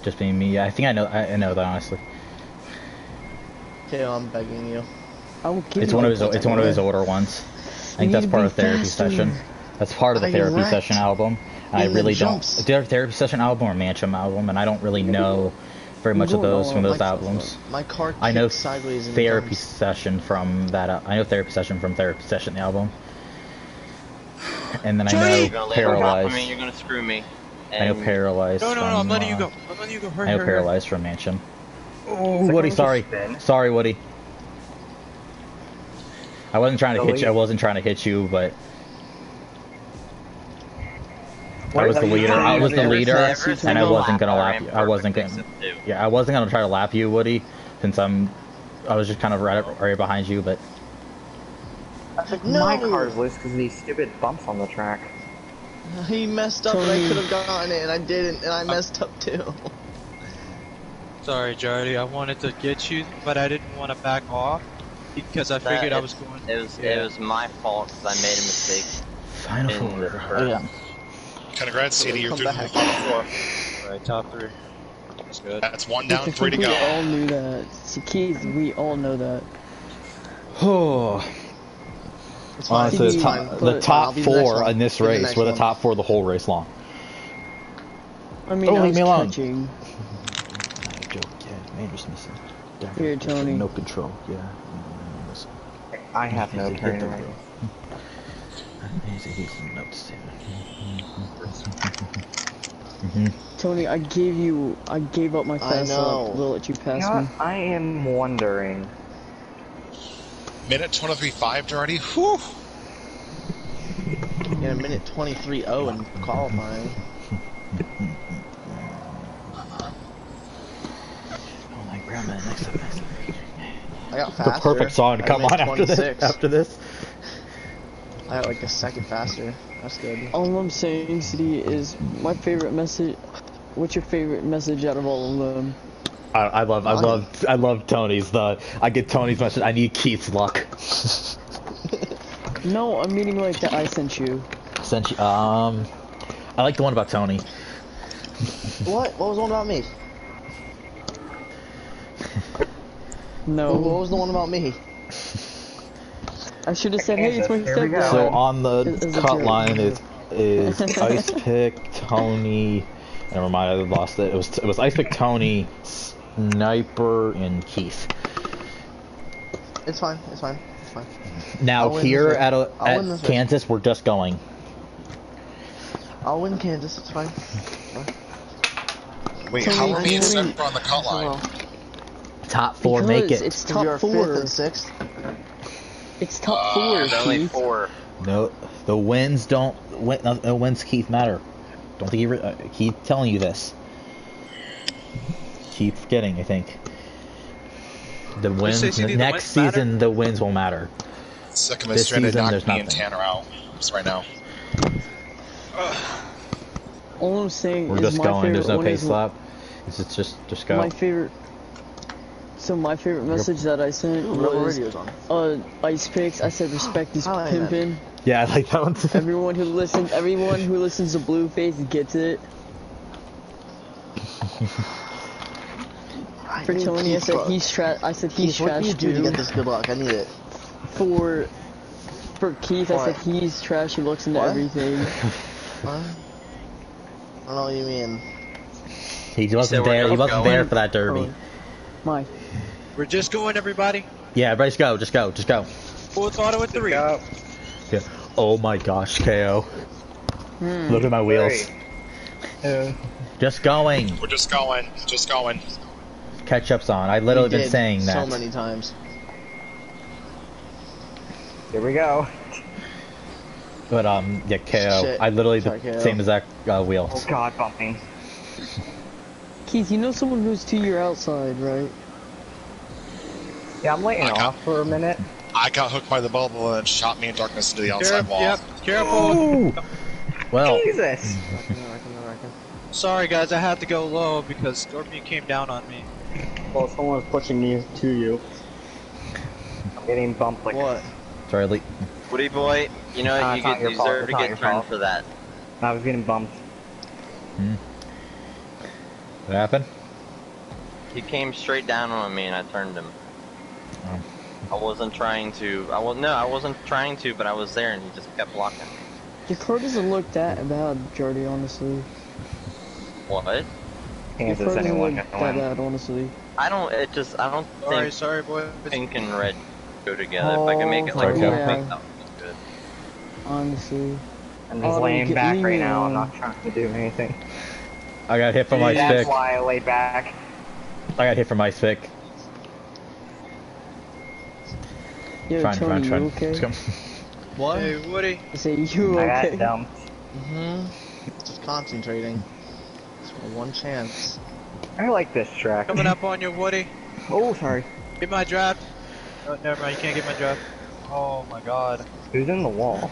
A: Just being me. Yeah, I think I know. I, I know that honestly.
F: KO, I'm begging you.
H: I will give
A: It's
H: you
A: one of his. It's one of his older ones. I think that's part
H: be
A: of therapy
H: faster.
A: session. That's part of the
F: I
A: therapy session album. I
F: in the
A: really don't.
F: jumps.
A: Is there a therapy session album or Mansion album? And I don't really know very much of those from those albums.
F: My car
A: I know
F: sideways in the
A: therapy
F: jumps.
A: session from that. al- I know therapy session from therapy session the album. And then I know
D: gonna lay the drop on
A: paralyzed.
D: me, you're gonna screw me.
A: I know Paralyzed.
C: No, no, no!
A: From,
C: I'm letting you
A: uh,
C: go. I'm letting you go. Hurry,
A: I know
C: hurry, hurry.
A: paralyzed from Mansion. Oh,
G: Second
A: Woody, sorry,
G: spin.
A: sorry, Woody. I wasn't trying to hit you. I wasn't trying to hit you, but I was the leader. I was the leader, and I wasn't gonna
D: lap,
A: lap you. I wasn't gonna.
D: except.
A: Yeah, I wasn't gonna try to lap you, Woody, since I'm. I was just kind of right, right behind you, but i
F: No!
G: My car's loose because of these stupid bumps on the track.
F: He messed up and I could have gotten it and I didn't and I uh, messed up too.
C: Sorry, Jardy. I wanted to get you, but I didn't want to back off. Because I
D: That-
C: figured I was going.
D: It was
C: Yeah.
D: it was my fault because I made a mistake.
A: Final
D: in the
A: four.
D: first.
A: Yeah.
E: Congrats, CD. You're
F: Come
E: through to the
F: back.
E: final four.
C: Right, top three. That's good.
E: That's one down, three to
H: think we all knew that. See, Keith, we all know that.
A: Oh,
F: It's
A: honestly, the top, the
H: uh,
A: top
F: be the
A: four in this
F: Be the
A: race were the
F: one.
A: top four the whole race long.
H: I mean,
A: Oh,
H: I
A: leave
H: was
A: me alone.
H: catching.
A: Joke, yeah, Mander's missing.
H: Here, Tony.
A: No control, yeah.
G: I have no
A: he's a
G: turn
A: hit
G: right.
A: though. He's a, he's a notes
H: Tony, I gave you, I gave up my
F: I
H: fast
F: know.
H: lap. We'll let you
G: You
H: pass
G: know
H: me.
G: what? I am wondering.
E: Minute 23.5 already? Whew.
F: In a minute 23.0 in qualifying.
A: Oh my grandma, next up, next up.
F: I got faster.
A: The perfect song to come on after this.
F: 26.
A: After this.
F: I got like a second faster. That's good.
H: All I'm saying, City, is my favorite message. What's your favorite message out of all of them?
A: I, I love, I love, I love Tony's. The I get Tony's message. I need Keith's luck.
H: No, I'm meaning like that I sent you.
A: Sent you, um, I like the one about Tony.
F: What? What was the one about me?
H: No,
F: What was the one about me?
H: I should have said, hey, it's my
G: Here we go.
A: So on the
H: Is- is
A: cut line is is Ice Pick Tony. Never mind, I lost it. It was it was Ice Pick Tony, Sniper, and Keith.
F: It's fine. It's fine. It's fine.
A: Now
F: I'll
A: here at a,
F: race. I'll win
A: at
F: this race.
A: Kansas, we're just going.
F: I'll win Kansas. It's fine.
E: Wait,
H: Tony,
E: how are me and
H: Tony-
E: on the cut line?
A: Top four, make
H: Because
A: it.
H: It's top four.
F: fifth and sixth.
H: It's top
E: Uh,
H: four,
D: There's only
H: Keith.
D: four.
A: No, the wins don't. Win, no, the wins Keith matter. Don't think he. Re, uh, Keith telling you this. Keep forgetting. I think. The wins
C: say, CD, the
A: next
C: wins matter?
A: season. The wins will matter.
E: Second
A: This
E: is trying to
A: season,
E: knock
A: there's
E: me and
A: nothing.
E: Tanner out just right now.
H: All I'm saying
A: We're
H: is
A: just
H: my
A: going.
H: favorite
A: There's no
H: one
A: pace
H: is
A: slap. It's just just just go.
H: my favorite. So my favorite message that I sent
F: Ooh,
H: was
F: on.
H: uh ice picks. I said respect is
F: I like that.
H: pimpin'.
A: Yeah, I like that one. too.
H: Everyone who listens, everyone who listens to Blueface gets it.
F: I
H: For
F: need
H: Tony, I said he's trash. I said he's
F: Keith, what
H: trash
F: do you do to
H: too.
F: get this good luck? I need it.
H: For for Keith, I said he's trash. He looks into
F: What?
H: everything.
F: What? I don't know what you mean.
A: He wasn't there. He wasn't
D: going?
A: there for that derby.
H: Oh, my.
C: We're just going, everybody.
A: Yeah, everybody just go. Just go. Just go.
C: Full throttle with three.
G: Go.
A: Yeah. Oh my gosh, KO.
H: Hmm.
A: Look at my wheels.
G: Uh,
A: Just going.
E: We're just going, just going.
A: Catch up's on. I literally been saying that.
F: so many times.
G: here we go.
A: But um, yeah, KO.
F: Shit.
A: I literally
F: Sorry,
A: the
F: KO.
A: same exact uh,
G: Oh
A: wheels.
G: god, bumping.
H: Keith, you know someone who's to your outside, right?
G: Yeah, I'm laying
E: I got-
G: off for a minute.
E: I got hooked by the bubble and it shot me in darkness into the outside
C: Caref-
E: wall.
C: Yep, careful.
A: Well,
G: Jesus.
C: Sorry, guys, I had to go low because Scorpion came down on me.
G: Well, someone's pushing me to you. I'm getting bumped like
F: What?
A: sorry, Le-
D: Woody boy, you know
G: Uh,
D: you
G: it's
D: get
G: your fault,
D: deserve
G: it's
D: to get
G: your
D: turned for that.
G: I was getting bumped.
A: what happened?
D: He came straight down on me and I turned him.
A: Oh.
D: I wasn't trying to. I was no, I wasn't trying to, but I was there and he just kept blocking.
H: Your car doesn't look that bad, Jordy. Honestly,
D: What?
H: your
G: Kansas
H: car doesn't
G: anyone
H: look
G: can
H: that bad, honestly.
D: I don't. It just. I don't
C: Sorry,
D: think
C: sorry, boy.
D: pink and red go together. if I can make it
G: Oh,
D: like
A: okay.
D: that,
H: Yeah.
D: that would be good.
H: Honestly,
G: I'm just
H: Oh,
G: laying back right
H: me
G: now. I'm not trying to do anything.
A: I got hit from my
G: pick.
A: That's
G: why I laid back.
A: I got hit from my stick.
H: Yo,
A: Trying,
H: Tony,
A: trying,
H: you
A: trying.
H: okay?
A: Just go.
F: What?
C: Hey, Woody.
H: I say you
G: I
H: okay?
G: got dumped.
F: Mm-hmm. Just concentrating. Just one chance.
G: I like this track.
C: Coming up on you, Woody.
G: Oh, sorry.
C: Get my draft. Oh, never mind, you can't get my draft. Oh my god.
G: Who's in the wall?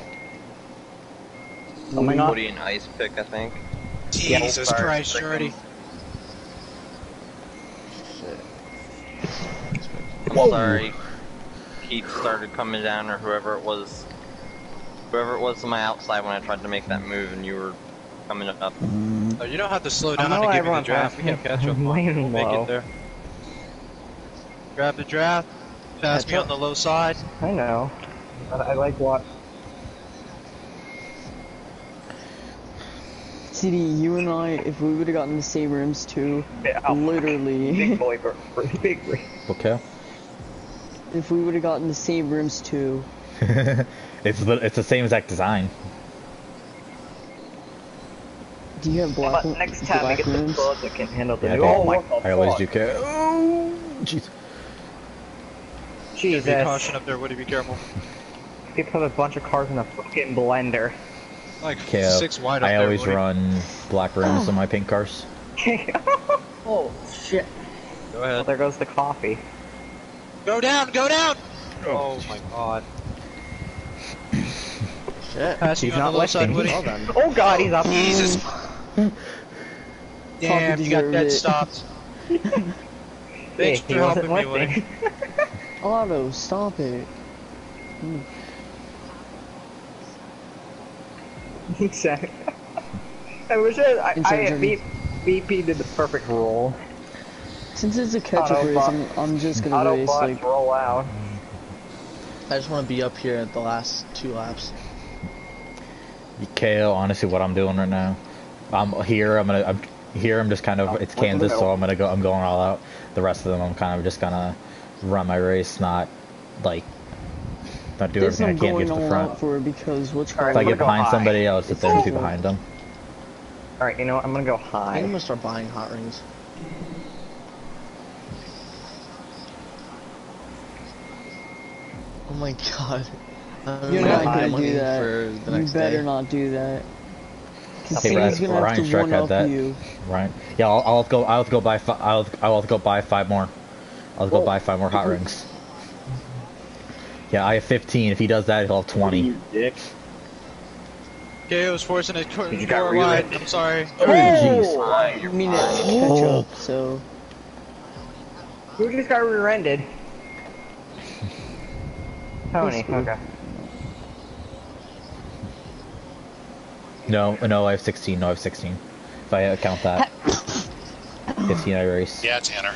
G: Oh my god.
D: Woody and ice pick, I think.
E: Jesus
C: Christ,
E: Christ.
C: Shorty.
F: Shit.
D: I'm
A: Whoa.
D: sorry. Heat started coming down, or whoever it was, whoever it was on my outside when I tried to make that move, and you were coming up. Mm.
C: Oh, you don't have to slow down
G: know
C: to give me the draft. We can
G: asking.
C: catch up.
G: I'm
C: on it.
G: laying
C: We'll make it there. Grab the draft. Pass
F: Yeah,
C: me on the low side.
G: I know. But I like what.
H: CD, you and I, if we would have gotten the same rooms too,
G: Oh,
H: literally,
G: Big boy. Big boy.
A: Okay.
H: If we would have gotten the same rooms too,
A: it's the it's the same exact design.
H: do you have black,
G: But next time we
H: black
G: get the
H: rooms?
G: bullets that can handle the
A: Yeah,
G: new.
A: think-
G: Oh my god.
A: I always do care. Oh, jeez.
C: Be
G: Jesus.
C: caution up there, Woody. Be careful.
G: People put a bunch of cars in a fucking blender.
C: Like
A: Okay, uh,
C: six wide up
A: I
C: there.
A: always
C: Woody.
A: run black rims on my pink cars.
B: Oh, shit.
C: Go ahead.
G: well, there goes the coffee.
C: Go down. Go down. Oh, oh my god.
F: Shit.
C: Pass
G: He's
C: on
G: not
C: the side,
G: lifting.
C: Woody.
F: Well done.
G: Oh god, he's up.
C: Jesus. Damn,
H: Coffee
C: you got
H: deserved
C: dead stopped.
G: Hey,
C: Thanks
G: he
C: for helping
G: wasn't
C: me, Woody.
G: lifting.
H: Otto, stop it. Hmm.
G: exactly. I wish I, I, I
H: journey.
G: BP did the perfect roll.
H: Since it's a catch-up race, I'm, I'm just gonna race like
G: roll out.
F: I just want to be up here at the last two laps.
A: Kale, honestly, what I'm doing right now, I'm here. I'm gonna. I'm here. I'm just kind of. It's Kansas, so I'm gonna go. I'm going all out. The rest of them, I'm kind of just gonna run my race, not like not do
H: this.
A: everything I can to get to the
H: all
A: front.
H: out for because what's
G: Alright,
A: If I get behind
G: high.
A: somebody else, sit there and be behind them.
G: Alright, you know what? I'm gonna go
F: I think I'm gonna start buying hot rings. Oh my god.
H: You're not gonna do that. You better
F: day.
H: not do that. Cause
A: Hey,
H: Sadie's
A: Ryan-
H: gonna
A: Ryan
H: have to
A: Shrek
H: one
A: had
H: up
A: that.
H: you.
A: Right? Yeah, I'll, I'll go. I'll go buy. Fi- I'll I'll go buy five more. I'll have to go buy five more hot rings. Yeah, I have 15. If he does that, he'll have 20.
G: dick.
C: KO's forcing it cor-
G: You got
C: four
G: rear-ended.
C: wide. I'm sorry.
A: Oh, jeez.
H: I mean, it's oh. catch-up, so...
G: Who just got rear-ended? Tony, okay.
A: No, no, I have 16. No, I have 16. If I uh, count that. 15 I race.
E: Yeah, Tanner.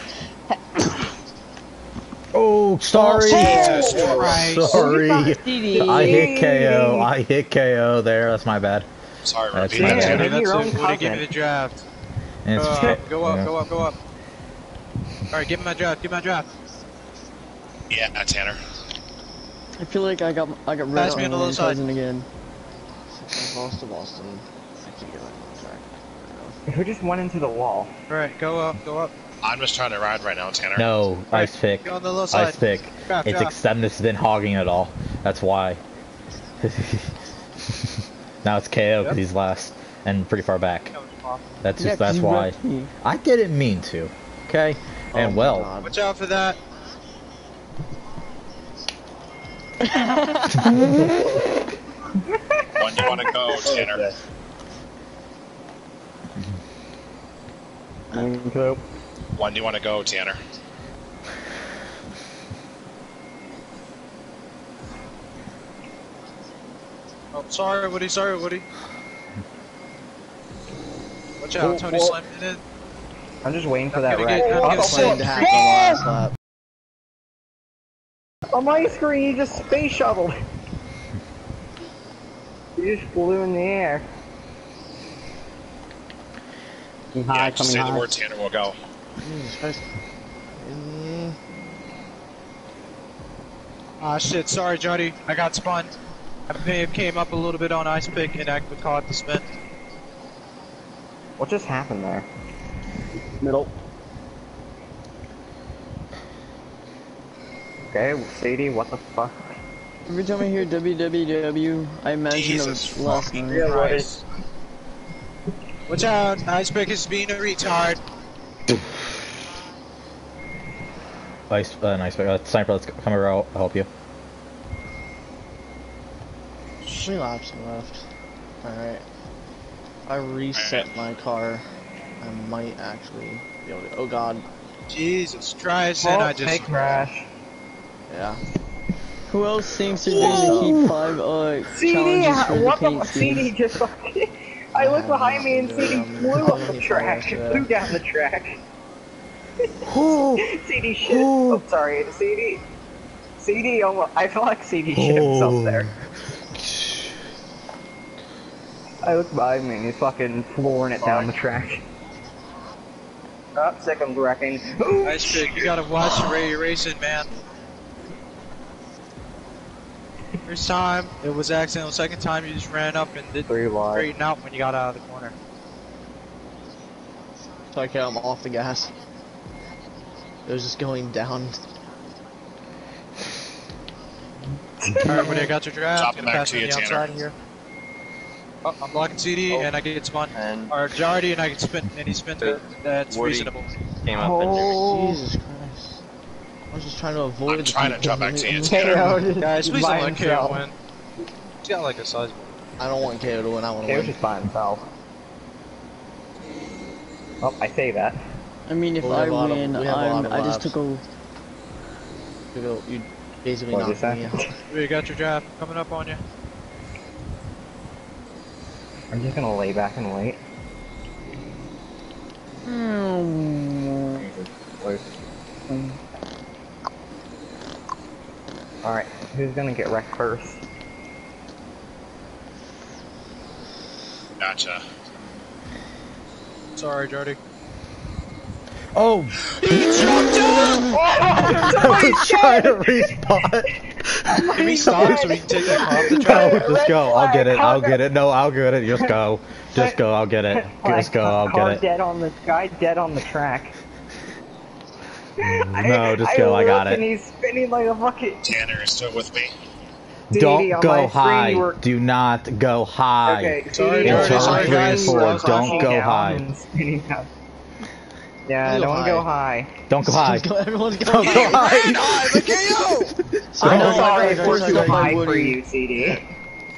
A: Oh, sorry.
E: Jesus Christ.
A: Sorry. I hit KO. I hit KO there. That's my bad.
E: Sorry,
A: That's
E: repeat
A: my
E: that,
A: bad.
E: Tanner.
C: That's
G: your
C: it.
G: own
C: give me the draft. Go up, go up, go up, go up. Alright, give me my draft. Give me my draft.
E: Yeah, that's Tanner.
H: I feel like I got I got red
C: Pass me on
H: on
C: the low
H: my
C: side.
H: cousin again.
F: Falls to Boston. I keep getting on track.
G: Who just went into the wall?
C: Alright, go up, go up.
E: I'm just trying to ride right now, Tanner.
A: No, ice pick.
C: Go on the low side.
A: Ice pick.
C: Draft,
A: It's
C: draft.
A: Extendus been hogging it all. That's why. now it's KO because he's last and pretty far back. That's
H: Yeah,
A: that's why. I didn't mean to. Okay.
F: Oh
A: And well,
F: God.
C: Watch out for that.
E: When do you want to go, Tanner? When do you want to go, Tanner?
C: Oh, sorry, Woody. Sorry, Woody. Watch out, Tony slammed it in.
G: I'm just waiting for that
C: Gonna
G: wreck.
C: get- gonna get
F: Planned to happen on the last lap.
G: My screen, he just space shuttled. He just flew in the air.
E: Coming yeah, just say the word Tanner will go.
F: Jesus Christ.
C: Ah, shit. Sorry, Johnny. I got spun. I may have came up a little bit on ice pick and I caught the spin.
G: What just happened there?
B: Middle.
G: Okay, Sadie, what the fuck?
H: Every time I hear WWW, I imagine
E: Jesus
H: of last
E: fucking
H: night.
E: Christ.
C: Watch out. Ice pick is being a retard.
A: ice, uh, nice pick. Uh, sniper, let's go. come over. I'll, I'll help you.
F: Three laps left. Alright. I reset my car, I might actually be able to. Oh god.
C: Jesus Christ. And I just.
G: crash.
F: Yeah.
H: Who else seems to do to keep five uh
G: CD,
H: challenges for the
G: what the
H: paint
G: CD just fucking. I look behind me and CD flew off the track, flew down the track. CD shit. Oh, sorry, CD. CD almost. I feel like CD shit himself there. I look behind me and he's fucking flooring it down the track. Up, oh, Sickum's wrecking.
C: Ice pick, you gotta watch the way you're racing, man. First time, it was accidental. Second time, you just ran up and did
G: Three wide.
C: straighten out when you got out of the corner.
F: So I I'm off the gas. It was just going down.
C: Alright, when I got your draft,
E: Drop
C: gonna
E: back
C: pass
E: to you,
C: the
E: Tanner.
C: outside here. Oh, I'm blocking CD oh. and I get spun.
D: And
C: Or Jardy and I get spin, and he spins it. That's
D: Woody.
C: reasonable.
D: came up and
G: Oh,
F: Jesus Christ. I was just trying to avoid
E: I'm
F: the
E: trying to
F: people
E: drop back to you,
F: hitting me.
E: Tanner.
G: KO
C: Guys, please don't let KO win. He's got like a size.
F: I don't want KO to win, I want to
G: KO's
F: win.
G: just by himself. Oh, I say that.
H: I mean, if
F: Well,
H: I
F: have of-
H: win,
F: we have a lot
H: I'm,
F: of
H: I just took a.
F: You You basically
G: What
F: knocked
G: did
F: me
G: you
F: out.
G: say?
C: You got your draft coming up on you.
G: I'm just gonna lay back and wait. Hmm. Alright, who's gonna get wrecked first?
E: Gotcha.
C: Sorry, Jardy.
A: Oh! I was trying to respawn.
C: Can we stop so we can take that off the track?
A: No, just go. I'll get it. I'll get it. No, I'll get it. Just go. Just go. I'll get it. Just go. I'll get it.
G: dead on the guy dead on the track. Mm-hmm.
A: No, just go. I got
G: look And
A: it.
G: he's spinning like a fucking.
E: Tanner is still with me.
A: Don't
G: on
A: go high.
G: were-
A: Do not go high.
G: Okay,
C: Sorry,
G: CD,
C: Jardy,
G: on
C: sorry,
G: screen,
C: guys.
G: you were
A: Don't go high.
G: and spinning down. Yeah, don't
F: high.
G: go high.
A: Don't go high.
F: Let's go,
A: Don't go high.
F: I
G: I'm sorry
F: I
G: if
F: know,
G: we're
F: I
G: too
F: know,
G: high for you, CD.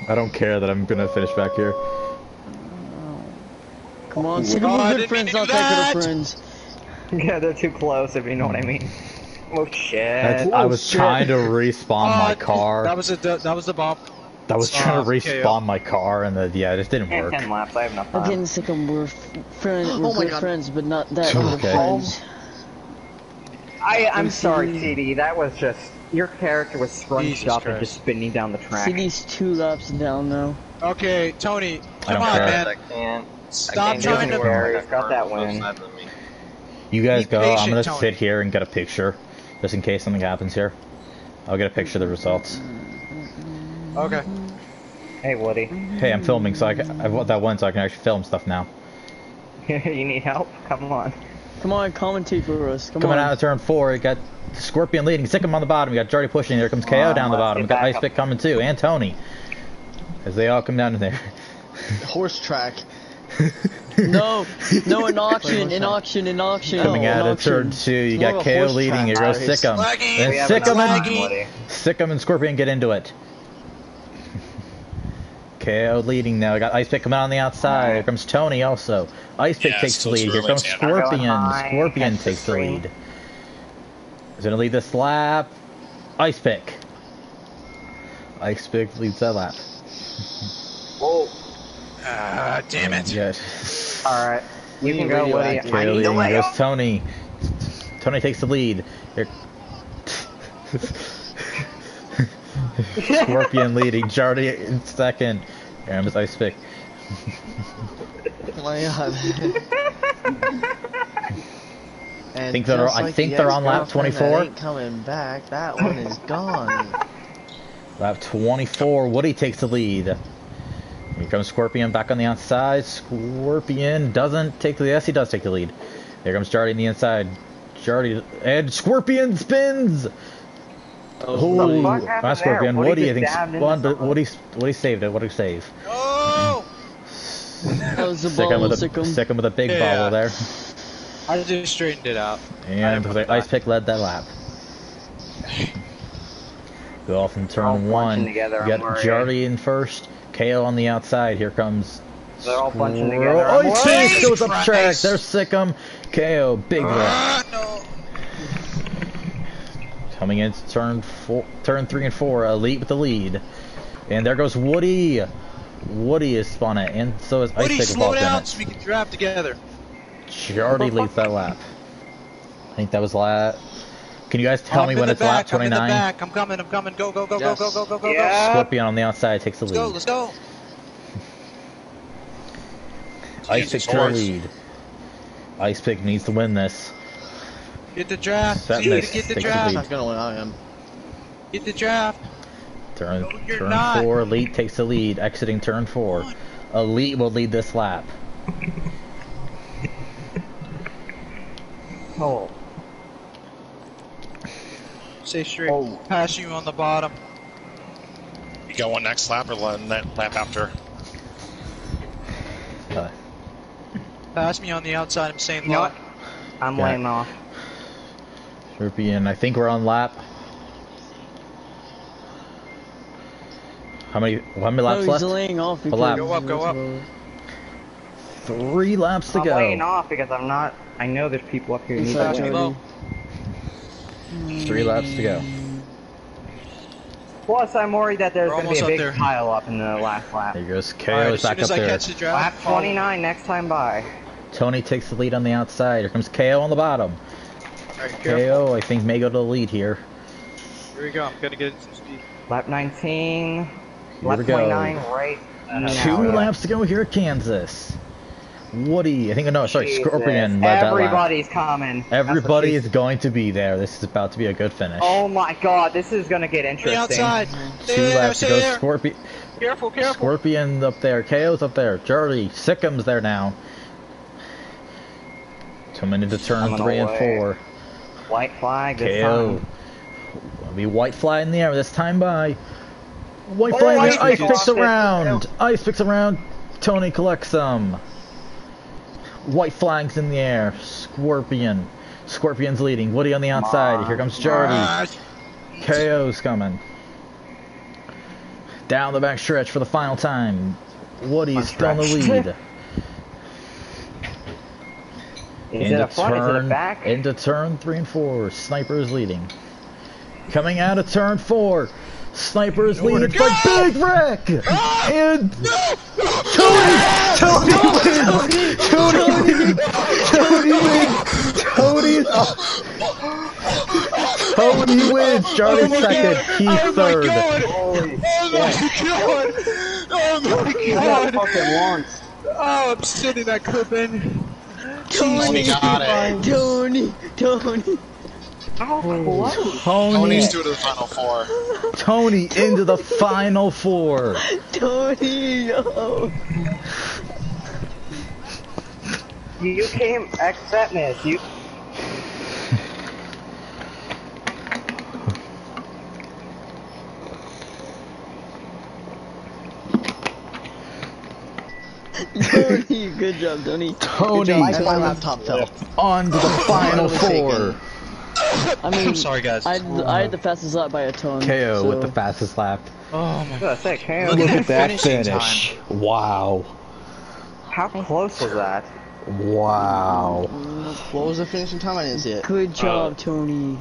A: I don't care that I'm gonna finish back here.
H: Come on,
C: Oh,
H: sick
C: I
H: good friends,
C: mean to
H: not
C: do
H: that good
C: that.
H: of friends.
G: Yeah, they're too close, if you know what I mean. Oh shit.
A: That's, I was
H: shit.
A: trying to respawn my
C: Uh,
A: car.
C: That was a that was the bump.
A: I was trying
C: uh,
A: to respawn
C: KO.
A: my car, and the, yeah, it just didn't work.
G: 10 laps, I have enough
H: I'm
G: time.
H: getting sick of we're f- friends, we're
F: Oh
H: good
F: God.
H: friends, but not that good of
A: Okay.
H: friends.
G: I, I'm
H: I'm
G: sorry,
H: CD.
G: CD, that was just... Your character was scrunched
C: Jesus
G: up and just spinning down the track.
H: CD's two laps down now.
C: Okay, Tony,
A: I
C: come
A: don't
C: on,
A: care.
C: man.
D: I can't.
C: Stop
D: I can't
C: trying to.
G: Barry,
D: anywhere
G: got that
D: both
G: win.
D: Sides of me.
A: You guys
C: Be
A: go. I'm gonna
C: Tony.
A: sit here and get a picture, just in case something happens here. I'll get a picture of the results.
C: Okay.
G: Hey, Woody.
A: Hey, I'm filming, so I, can, I want that one, so I can actually film stuff now.
G: you need help? Come on.
H: Come on, commentate for us. Come
A: Coming
H: on.
A: out of turn four, you got Scorpion leading, Sickum on the bottom, you got Jardy pushing, there comes KO
G: Come oh, on,
A: down the bottom,
G: get
A: got
G: back
A: Ice. Pick coming too, and Tony. As they all come down in there.
F: Horse track.
H: No, no, in auction,
F: what's
H: in auction, in auction.
A: Coming
H: in
A: out of turn two, you
F: More
A: got
F: of a
A: KO leading, here
F: track
A: goes
F: race.
A: Sickum.
C: Laggy.
A: And
G: We have
A: Sickum
G: enough
A: and,
G: time, Woody.
A: And Scorpion get into it. KO leading now. We got Ice Pick coming on the outside. Here comes Tony also. Ice Pick
E: Yeah,
A: takes the lead. Here comes Scorpion. Scorpion takes the lead. He's gonna lead this lap. Ice Pick. Ice Pick leads that lap.
C: Ah, damn it.
A: Good.
G: Alright. You
F: We
G: can go, Woody.
F: radioactive.
G: I
A: KO
G: need
A: leading.
G: to lay
A: goes Tony. Tony takes the lead. Scorpion leading. Jardy in second. Here comes Ice Pick.
F: My and
A: Think they're-
F: just
A: I think
F: the
A: they're on lap 24.
F: ain't coming back. That one is gone.
A: Lap 24, Woody takes the lead. Here comes Scorpion back on the outside. Scorpion doesn't take the yes, he does take the lead. Here comes Jardy on the inside. Jardy and Scorpion spins. Oh,
G: fuck happened
A: Scorpion.
G: there? Woody
A: Woody, I think
G: dabbed into
A: spun, but
G: someone.
A: Woody, Woody saved it. Woody save.
C: Oh!
H: That was the
A: Sick him
H: ball,
A: with
H: sick
A: a
H: 'em.
A: sick him with a big
C: Yeah.
A: bobble there.
C: I just straightened it out.
A: And the Ice Pick led that lap. Go off in turn one.
G: together,
A: you got. Jardy in first. KO on the outside. Here comes
G: They're all bunching together.
A: Oh,
G: I'm
A: he
G: worried.
A: chased, goes up
C: Christ.
A: track. There's Sickum. KO. Big win.
C: Ah, no.
A: Coming into turn four, turn three and four, Elite with the lead. And there goes Woody. Woody is spun it, and so is Ice
C: Woody,
A: Pick
C: slow down so we can draft together.
A: She already leads that lap. I think that was lap. Can you guys tell
C: I'm
A: me when
C: the
A: it's lap
C: back, I'm in the
A: 29?
C: back. I'm coming. I'm coming. Go, go, go,
F: Yes.
C: go, go, go, go, go,
G: Yeah.
A: Scorpion on the outside takes the
C: go. Let's go. Let's go.
A: Ice
E: Jesus
A: Pick to the lead. Ice Pick needs to win this.
C: Get the draft.
A: That
C: get the draft.
A: lead.
F: That's gonna win. I am.
C: Get the draft.
A: Turn,
C: No,
A: turn
C: not.
A: four, Elite takes the lead, exiting turn four. Elite will lead this lap.
G: Oh,
C: Stay straight.
G: Oh.
C: Pass you on the bottom.
E: You got one next lap or one that lap after?
A: Uh,
C: Pass me on the outside. I'm staying
G: you know I'm
A: Yeah.
G: laying off.
A: Scorpion, I think we're on lap. How many? How many
H: Oh,
A: laps
H: he's
A: left?
H: laying off because
A: lap.
C: Go up, go up.
A: Three laps to go.
G: I'm laying off because I'm not. I know there's people up here who need
H: Inside
G: to
C: Pass me
G: win.
C: low.
A: Three laps to go.
G: Plus, I'm worried that there's
C: We're
G: going to be a big
C: there.
G: pile up in the last lap.
A: There goes
C: All right,
A: KO
C: as
A: back up
C: I
A: there.
C: catch the draft,
G: Lap
C: follow.
G: 29 next time by.
A: Tony takes the lead on the outside. Here comes KO on the bottom.
C: All right, careful.
A: KO, I think, may go to the lead here.
C: Here we go. I'm gonna get some speed.
G: Lap 19.
A: Here
G: lap
A: we go.
G: 29 right now.
A: Two laps to go here at Kansas. Woody, I think, no, sorry,
G: Jesus.
A: Scorpion led that lap.
G: Everybody's coming.
A: Everybody is going to be there. This is about to be a good finish.
G: Oh my god, this is gonna get
C: The
G: interesting.
C: outside. Stay
A: Two
C: there.
A: laps to go.
C: there.
A: Scorpion,
C: Careful, careful.
A: Scorpion up there. KO's up there. Jerry, Sickum's there now. Coming into turn
G: Coming
A: three and four.
G: White flag this
A: KO.
G: time.
A: Will be white fly in the air this time by. White
G: Oh,
A: fly in the
G: Ice
A: air. Ice picks around. Ice picks around. Tony collects them. White flags in the air. Scorpion. Scorpion's leading. Woody on the outside. Here comes Jardy. KO's coming. Down the back stretch for the final time. Woody's still in the lead.
G: Is it a front? Is it a back?
A: into turn three and four. Sniper is leading. Coming out of turn four. Sniper is
C: Nowhere to
A: leading by
C: go!
A: Big Rick!
C: Ah!
A: And Tony! Tony! Tony wins! Tony wins! Tony Tony wins! Charlie's second, Keith
C: oh
A: third.
C: My god. Oh my god! Oh my god!
G: fucking launch.
C: Oh, I'm sending that clip in.
F: Tony got it.
H: Tony, Tony.
G: How close?
A: Tony,
E: Tony's through to the final four.
A: Tony into the final four.
H: Tony, yo.
G: You came accept miss. You
H: Tony, good job, Tony.
A: Tony
F: Why my laptop fell?
A: on to the final four.
H: I mean,
C: I'm sorry, guys.
H: I, I had the fastest lap by a ton.
A: KO with the fastest lap.
C: Oh my.
G: gonna say,
C: Look
A: Look
C: at
A: at that
C: finishing
A: finish. Wow.
G: how close was that?
A: Wow.
F: What was the finishing time? I didn't see it.
H: Good uh, job, Tony.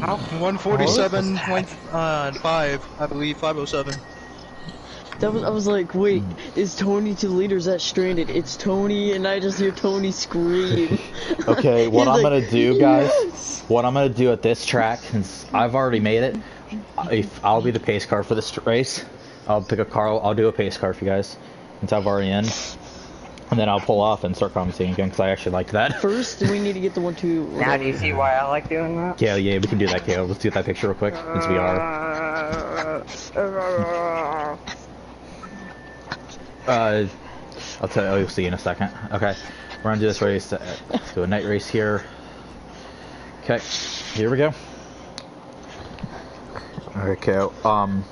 G: How
C: 147.5, uh, I believe. 507.
H: That was I was like, wait, hmm. is Tony to the lead or is that stranded? It's Tony, and I just hear Tony scream.
A: Okay, what I'm
H: like,
A: gonna do, guys,
H: "Yes!"
A: what I'm gonna do at this track, since I've already made it, if I'll be the pace car for this race, I'll pick a car, I'll do a pace car for you guys, since I've already in, and then I'll pull off and start commentating again, because I actually like that.
H: First, we need to get the one two.
G: Now do you see why I like doing that?
A: Yeah, yeah, we can do that, KO. Let's do that picture real quick, since we are. Uh, I'll tell you, you'll see in a second. Okay, we're gonna do this race, uh, let's do a night race here. Okay, here we go. Alright, KO. Um,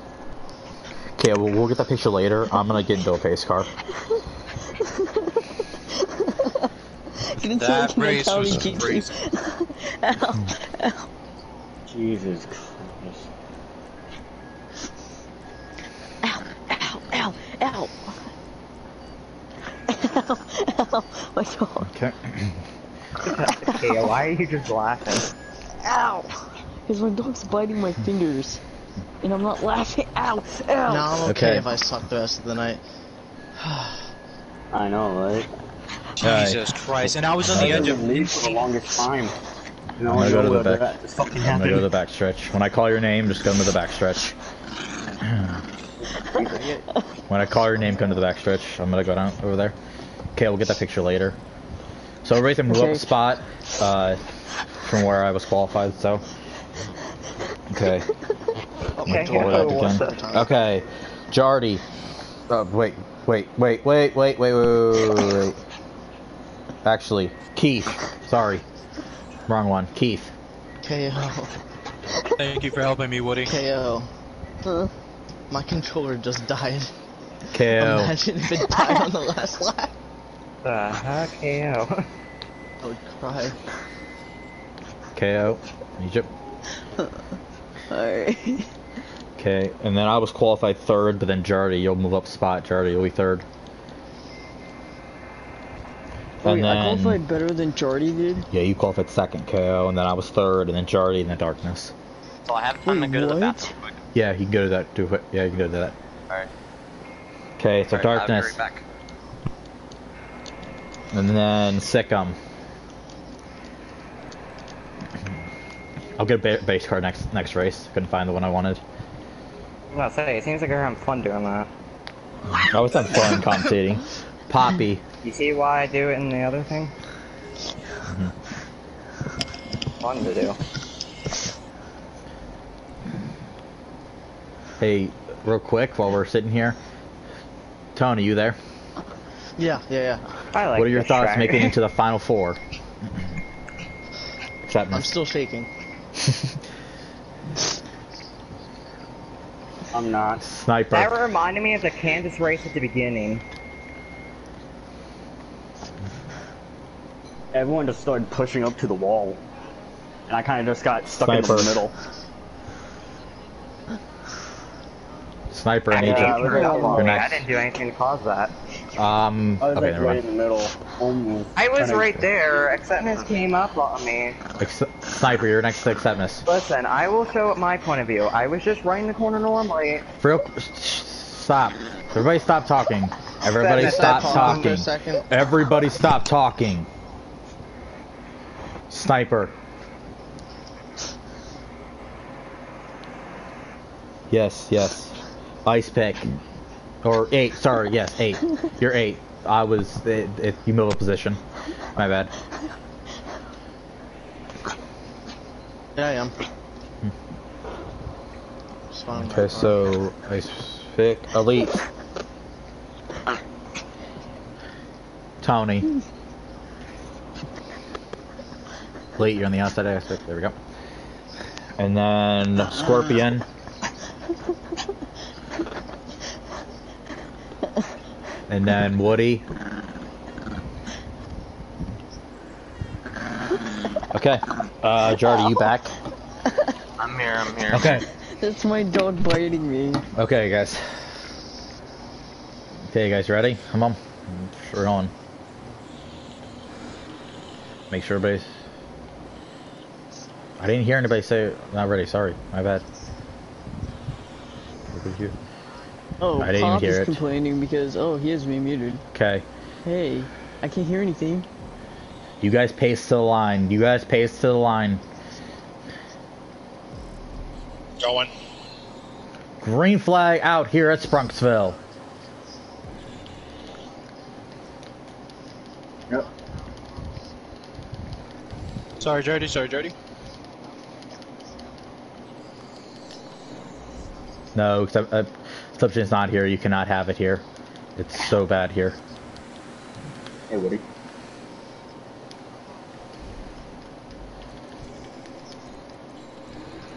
A: KO, we'll, we'll get that picture later. I'm gonna get into a pace car.
H: Get into
C: That
H: like
C: race was
H: Italian GT.
C: crazy.
H: Ow, ow.
G: Jesus Christ.
H: Ow, ow, ow, ow. Ow, ow, my god.
A: Okay.
G: Okay, why are you just laughing?
H: Ow. Because my dog's biting my fingers. And I'm not laughing. Ow! Ow!
F: Now I'm okay,
A: Okay.
F: if I suck the rest of the night.
G: I know, right?
C: Jesus Christ! And I was on the edge of.
G: leave for the longest time. You know,
A: I'm gonna go to the back. I'm gonna go to the back stretch. When I call your name, just go to the back stretch. When I call your name, come to the back stretch. I'm gonna go down over there. Okay, we'll get that picture later. So everybody can move up a spot uh, from where I was qualified. So, okay.
G: Okay,
A: Go back
G: what's
A: again. Okay, Jardy. Uh, wait, wait, wait, wait, wait, wait, wait, wait, wait, wait. Actually, Keith. Sorry, wrong one. Keith.
F: KO.
C: Thank you for helping me, Woody.
F: KO.
H: Huh?
F: My controller just died.
A: KO.
F: Imagine if it died on the last lap.
G: The heck, KO.
F: I would cry.
A: KO. Egypt.
H: Alright.
A: Okay, and then I was qualified third, but then Jardy, you'll move up spot. Jardy, you'll be third.
H: Wait,
A: And
H: I qualified better than Jardy did?
A: yeah, you qualified second, KO, and then I was third, and then Jardy in the darkness.
D: So I have time
H: Wait,
D: to go to the
H: what?
D: bathroom quick.
A: Yeah, you can go to that. Do it. Yeah, you can go to that.
D: Alright.
A: Okay, so
D: Alright, I'll be
A: darkness,
D: right back.
A: and then Sickum. I'll get a base card next next race. Couldn't find the one I wanted.
G: I was about say, it seems like you're having fun doing that.
A: I was having fun commentating. Poppy.
G: You see why I do it in the other thing? Mm-hmm. Fun to do.
A: Hey, real quick, while we're sitting here, Tony, you there?
F: Yeah, yeah, yeah.
G: I like
A: what are your thoughts
G: track.
A: making it into the final four? Except
F: I'm still shaking.
G: I'm not.
A: sniper.
G: That reminded me of the Kansas race at the beginning. Everyone just started pushing up to the wall. And I kind of just got stuck in the middle.
A: Sniper in
G: Yeah,
A: Egypt. You're
G: like, I didn't do anything to cause that.
A: Um.
G: I was
A: Okay,
G: like right in the middle. Almost. I was
A: Kinda-
G: right there. Acceptance came up on me.
A: Ex- Sniper, you're next to Acceptness.
G: Listen, I will show my point of view. I was just right in the corner normally.
A: For Real. Stop. Everybody stop talking. Everybody
G: Acceptness,
A: stop
F: Pause for a
A: talking. Everybody stop talking. Sniper. Yes, yes. Ice pick. Or eight, sorry, yes, eight. You're eight. I was, it, it, you move a position. My bad.
F: Yeah, I am. Just found my
A: Okay, so ice pick. Elite. Tony. Elite, you're on the outside aspect. There we go. And then Scorpion. And then Woody. Okay. Uh, Jardy, you back?
D: I'm here, I'm here.
A: Okay.
H: That's my dog biting me.
A: Okay, guys. Okay, guys, ready? Come on. We're on. Make sure everybody's. I didn't hear anybody say not ready. Sorry, my bad. What did you?
H: Oh,
A: I didn't
H: Pop
A: hear
H: is
A: it.
H: complaining because, oh, he has me muted.
A: Okay,
H: Hey, I can't hear anything.
A: you guys pace to the line. You guys pace to the line.
E: Going.
A: Green flag out here at Sprunksville.
G: Yep.
C: Sorry, Jody. Sorry, Jody.
A: No, except uh, Substation's not here. You cannot have it here. It's so bad here.
G: Hey, Woody.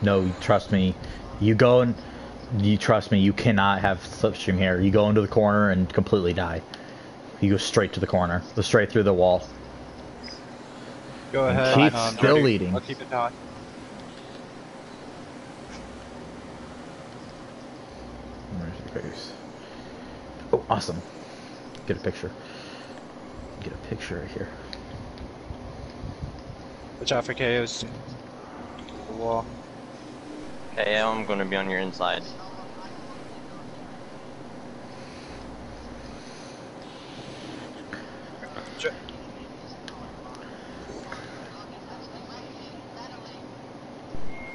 A: No, trust me. You go and you trust me. You cannot have slipstream here. You go into the corner and completely die. You go straight to the corner. Go straight through the wall.
C: Go ahead.
A: keep
C: um,
A: still leading.
C: I'll keep it down.
A: Where's your face? Oh, awesome. Get a picture. Get a picture right here.
C: Watch out for KOs. The wall.
D: Hey, I'm gonna be on your inside.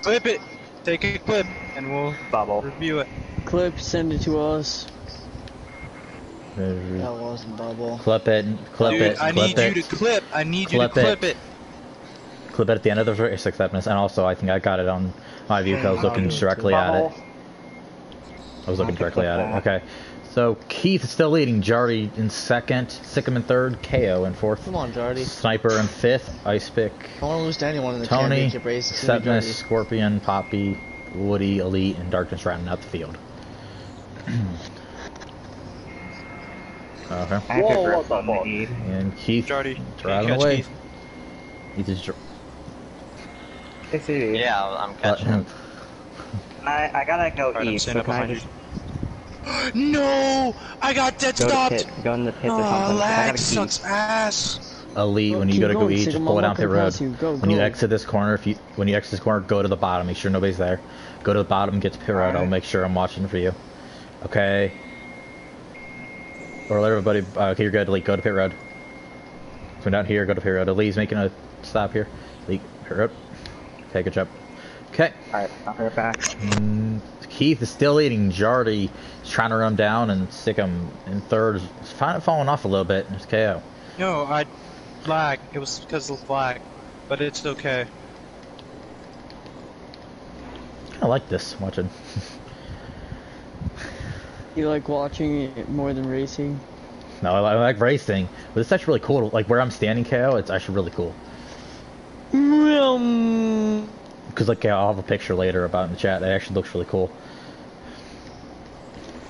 C: Clip it. Take a clip, and we'll
G: Bubble.
C: review it.
H: Clip, send it to us.
F: That wasn't bubble.
A: Clip it, clip
C: Dude,
A: it,
C: I
A: clip
C: need
A: it,
C: you to clip. I need
A: Clip
C: you to
A: it.
C: clip it.
A: clip it at the end of the race acceptance, and also I think I got it on my view 'cause I was looking directly at it. I was looking
G: Okay,
A: directly at it.
G: that.
A: Okay. So Keith is still leading, Jardy in second, Sickum in third, KO in fourth,
F: Come on, Jardy.
A: Sniper in fifth, Ice Pick,
F: I want to lose to anyone in the
A: Tony,
F: championship race. It's
A: Septimus, Scorpion, Poppy, Woody, Elite, and Darkness rounding out the field. okay.
G: I have
C: Whoa,
G: to grab
C: what the
G: on the
C: fuck?
G: deed.
A: And Keith
C: Jardy, can you
A: driving
C: catch
A: away.
C: Keith?
A: Keith is dr-
G: Hey, CD.
D: Yeah, I'm catching him.
G: Um, I, I gotta go
C: Alright, I'm
G: eat,
C: standing
G: so can I just
C: No, I got dead
G: go to
C: stopped.
G: pit, go in the pits or
C: Oh,
G: something? 'cause I
C: lag
G: gotta eat.
C: sucks ass.
A: Elite, when you go to go
H: going,
A: eat, just pull it down pit road.
H: you. Go,
A: When you exit this corner, if you when you exit this corner, go to the bottom. Make sure nobody's there. Go to the bottom, and get to pit road. I'll make sure I'm watching for you. Okay. Or let everybody. Uh, okay, you're good. Elite, go to pit road. Come down here. Go to pit road. Elite's making a stop here. Elite, pit road. Okay, good job. Okay.
G: Alright, I'll be right back.
A: Mm, Keith is still leading. Jardy is trying to run him down, and Sickum in third is kind of falling off a little bit. It's KO.
C: No, I lag. It was because of lag, but it's okay.
A: I like this watching.
H: You like watching it more than racing?
A: No, I, I like racing, but it's actually really cool. Like where I'm standing, KO, it's actually really cool.
H: Um,
A: Because like I'll have a picture later about in the chat. It actually looks really cool.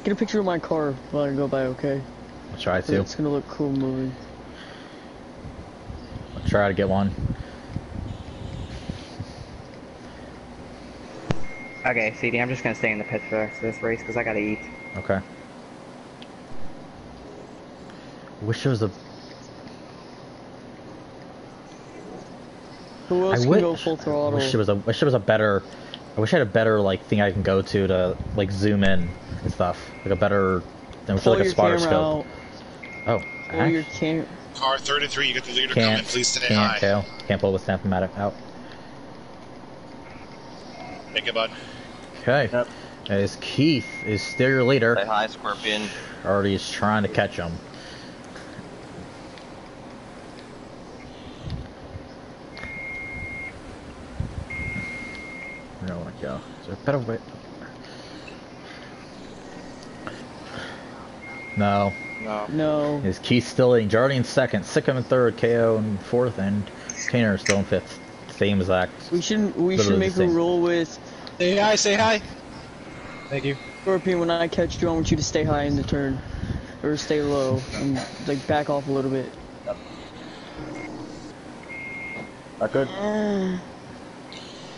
H: Get a picture of my car while I go by, okay?
A: I'll try
H: 'Cause
A: to.
H: It's gonna look cool moving.
A: I'll try to get one.
G: Okay, CD, I'm just gonna stay in the pit for the rest of this race because I gotta eat.
A: Okay. Wish there was a.
H: Who else
A: I
H: can
A: wish.
H: go full throttle?
A: Wish there was a. Wish there was a better. I wish I had a better like thing I can go to to like zoom in and stuff. Like a better. Than
H: Pull
A: like a
H: your
A: spotter
H: camera
A: scope.
H: out.
A: Oh.
H: Pull your
A: act-
H: cam.
E: Car 33, you get the leader coming.
A: Can't.
E: Please stay
A: Can't.
E: high.
A: KO. Can't pull the Stampomatic out.
E: Thank you, bud.
A: Okay.
G: Yep.
A: As Keith is still your leader.
D: Say hi, Scorpion.
A: already is trying to catch him. Where do I want to go? Is there a better way? No.
C: No.
H: No.
A: Is Keith still in? Jardy in second, Sickum in third, KO in fourth, and Kaner still in fifth. Same exact.
H: We should we should
A: the
H: make a rule with
C: Say hi. Say hi. Thank you.
H: Scorpion. When I catch you, I want you to stay high in the turn, or stay low and like back off a little bit.
G: That good?
H: Uh,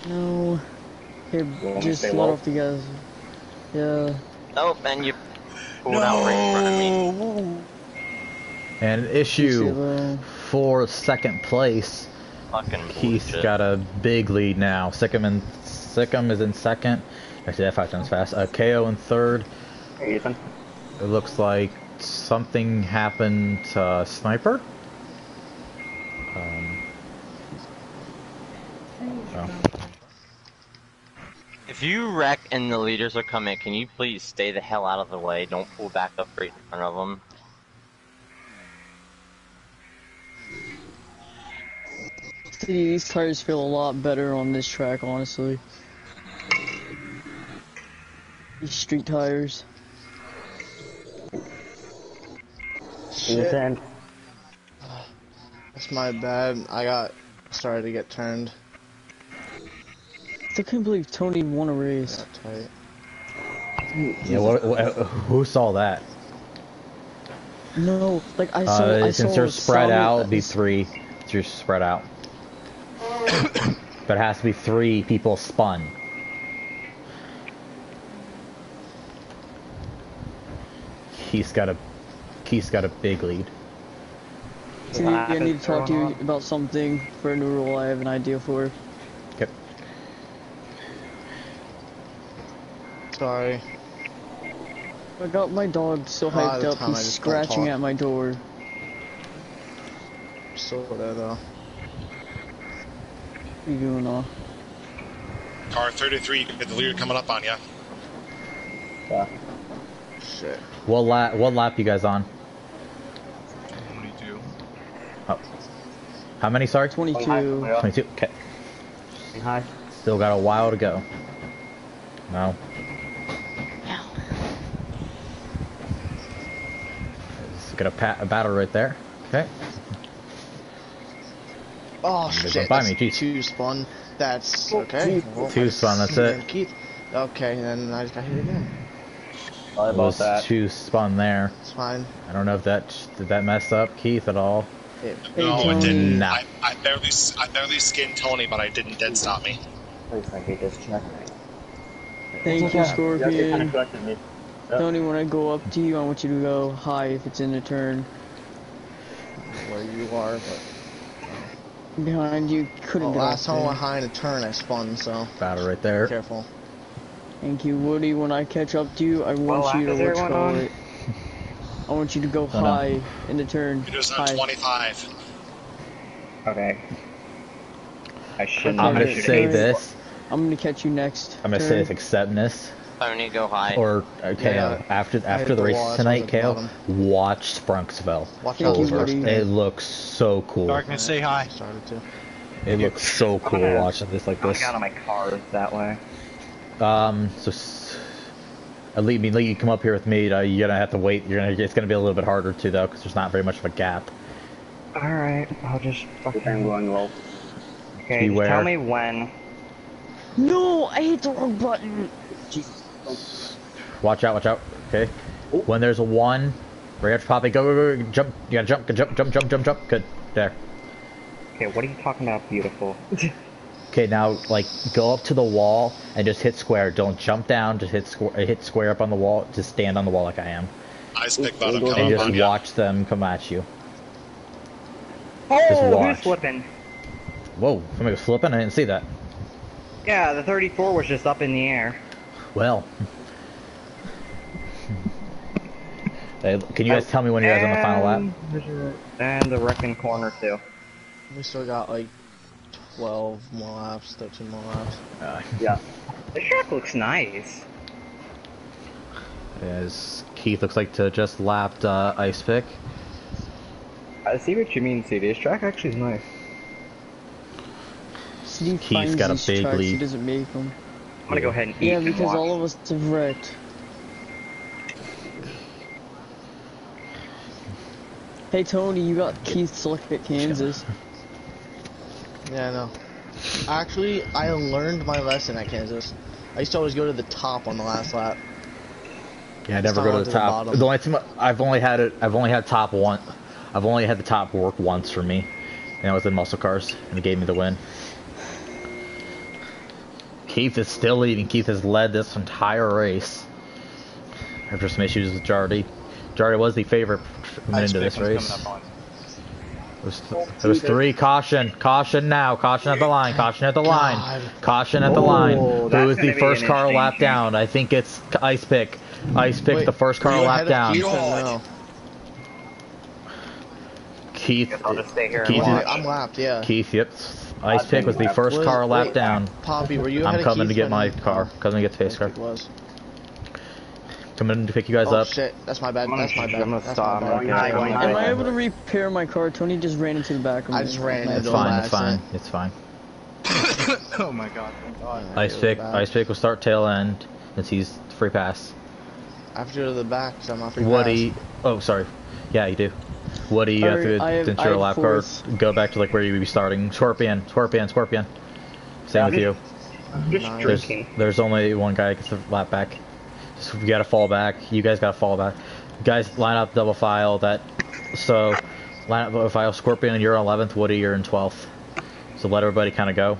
H: no. Here,
G: want me to
H: just
G: stay
H: let
G: low?
H: off the gas. Yeah.
D: Nope, and you pulled out right in front of me.
C: No.
A: And issue for second place.
D: Fucking
A: Keith's
D: bullshit.
A: got a big lead now. Sickum in Sickum is in second. Actually, that five times fast. Uh, KO in third.
G: Hey, Ethan.
A: It looks like something happened to uh, Sniper. Um, oh.
D: If you wreck and the leaders are coming, can you please stay the hell out of the way? Don't pull back up right in front of them.
H: See, these tires feel a lot better on this track, honestly. These street tires.
G: Ethan.
F: That's my bad. I got started to get turned.
H: I still can't believe Tony won a race.
F: Got tight.
A: Yeah, what, what, who saw that?
H: No, like I saw.
A: Uh,
H: I
A: since
H: saw
A: they're spread
H: solid-
A: out, it'd be three. So you're spread out. but it has to be three people spun. Keith's got a Keith's got a big lead.
H: See, I need to talk to you about something for a new rule I have an idea for.
A: Okay.
F: sorry.
H: I got my dog so
F: A lot of
H: hyped up, he's scratching at my door.
F: Still there though.
H: What are you doing all?
E: Car 33, you can get the leader coming up on you.
F: Shit.
A: What lap? What lap you guys on?
C: 22. Oh.
A: How many? Sorry.
H: 22.
A: Twenty-two. Okay.
G: Hi.
A: Still got a while to go. No. Just Got a, pat, a battle right there. Okay.
F: Oh
A: They
F: shit.
A: went by
F: that's
A: me, jeez.
F: Two spawn. That's okay. Well,
A: Two
F: I
A: spawn, that's it.
F: then Keith. Okay, then I just got hit again.
G: Sorry about
A: was
G: that.
A: two spun there.
F: It's fine.
A: I don't know if that did that mess up Keith at all.
F: It,
H: Hey,
E: no, it didn't.
A: Nah.
E: I, I barely, s- I barely skinned Tony, but I didn't dead stop me.
G: Please, I hate this check.
H: Thank you, Scorpion.
G: corrected me. Yep.
H: Tony, when I go up to you, I want you to go high if it's in a turn.
F: where you are, but
H: Behind you, couldn't
F: well,
H: get
F: last
H: off
F: time I
H: there.
F: went high in a turn, I spun. So
A: Battle right
F: be
A: there.
F: careful.
H: Thank you, Woody. When I catch up to you, I want
G: What
H: you to
G: lap is
H: what's call
G: on?
H: it. I want you to go
A: Oh, no.
H: high in the turn.
E: Leader's on
H: High.
E: 25.
G: Okay. I shouldn't
A: I'm gonna
G: should've-
A: say this.
H: I'm gonna catch you next.
A: I'm gonna say
H: turn.
A: this. Accept this.
D: Tony, go high.
A: Or okay,
F: Yeah.
A: uh, after after the
F: the
A: race
F: wall,
A: tonight,
F: what's
A: Kale,
F: bottom.
A: watch Sprunksville.
F: Watch
H: Thank
F: out
H: you,
F: for
H: Woody.
F: first
A: It looks so cool.
C: Darkness, say hi.
F: Started to.
A: It looks so cool watching this like this.
G: I got on my car that way.
A: Um, so s- Lee, me, Lee, you come up here with me. Uh, you're gonna have to wait. You're gonna. It's gonna be a little bit harder too, though, because there's not very much of a gap.
G: Alright, I'll just fucking going low. Okay, just
A: Beware.
G: tell me when.
H: No, I hit the wrong button. Jesus.
A: Watch out! Watch out! Okay. When there's a one, right after popping, go, go, go, go, jump. You gotta jump, jump, jump, jump, jump, jump. Good. There.
G: Okay, what are you talking about, beautiful?
A: Okay, now like go up to the wall and just hit square. Don't jump down. Just hit square. Hit square up on the wall. Just stand on the wall like I am,
E: Ice pick bottom
A: and
E: coming up
A: just
E: on you.
A: watch them come at you.
G: Oh,
A: watch.
G: who's flipping?
A: Whoa! Somebody was flipping. I didn't see that.
G: Yeah, the 34 was just up in the air.
A: Well. Hey, can you guys tell me when you guys are on the final lap?
G: lap? And the wrecking corner too.
F: We still got like 12 more laps, 13 more laps.
A: Uh,
G: Yeah. The track looks nice.
A: as Keith looks like to just lapped uh, Ice Pick.
G: I see what you mean, CD. This track actually is nice.
H: Steve
A: Keith's
H: finds
A: got a big
H: tracks, He
A: lead.
H: doesn't make them.
G: I'm gonna go ahead and eat
H: Yeah, because
G: watch.
H: all of us have wrecked. Hey Tony, you got Keith select at Kansas.
F: Yeah, I know. Actually, I learned my lesson at Kansas. I used to always go to the top on the last lap.
A: Yeah, I never go to the
F: to the
A: top. The only time I've only had it, I've only had top one. I've only had the top work once for me, and that was in muscle cars, and it gave me the win. Keith is still leading. Keith has led this entire race. After some issues with Jardy. Jardy was the favorite coming into this race. There's, th- there was three caution, caution now, caution at the line, caution at the line, caution at the line.
G: Oh,
A: Who the first car lap down? I think it's Ice Pick. Ice Pick,
F: Wait,
A: the first car lap down.
F: Keith no?
A: Keith,
G: I'll just stay here and
A: Keith,
G: watch.
F: I'm lapped, yeah.
A: Keith, yep. Ice Pick was the first car lap down.
F: Poppy, were you
A: I'm coming to get my car. Coming to get the pace car.
F: It was.
A: Coming to pick you guys
F: Oh
A: up.
F: shit, that's my bad. That's my bad.
G: I'm gonna
F: That's
G: stop. I'm
F: bad.
G: gonna go
F: That's
G: in
F: my
H: Am. I able to repair my car? Tony just ran into the back of me.
F: I just ran
A: It's
F: into him
A: fine. It's fine. It's fine.
C: oh my god, thank god.
A: Ice Pick. Ice Pick will start tail end since he's free pass.
F: I have to go to the back because I'm not free
A: Woody. Oh, sorry. Yeah, you do. Woody, you have to
H: I have-
A: since
H: I
A: a lap car, go back to like where you would be starting. Scorpion, Scorpion, Scorpion. Same with you.
G: Just
A: There's,
G: drinking.
A: there's only one guy that gets a lap back. So you gotta fall back. You guys gotta fall back. guys, line up double file. That so line up double file. Scorpion, you're in 11th. Woody, you're in 12th. So let everybody kind of go.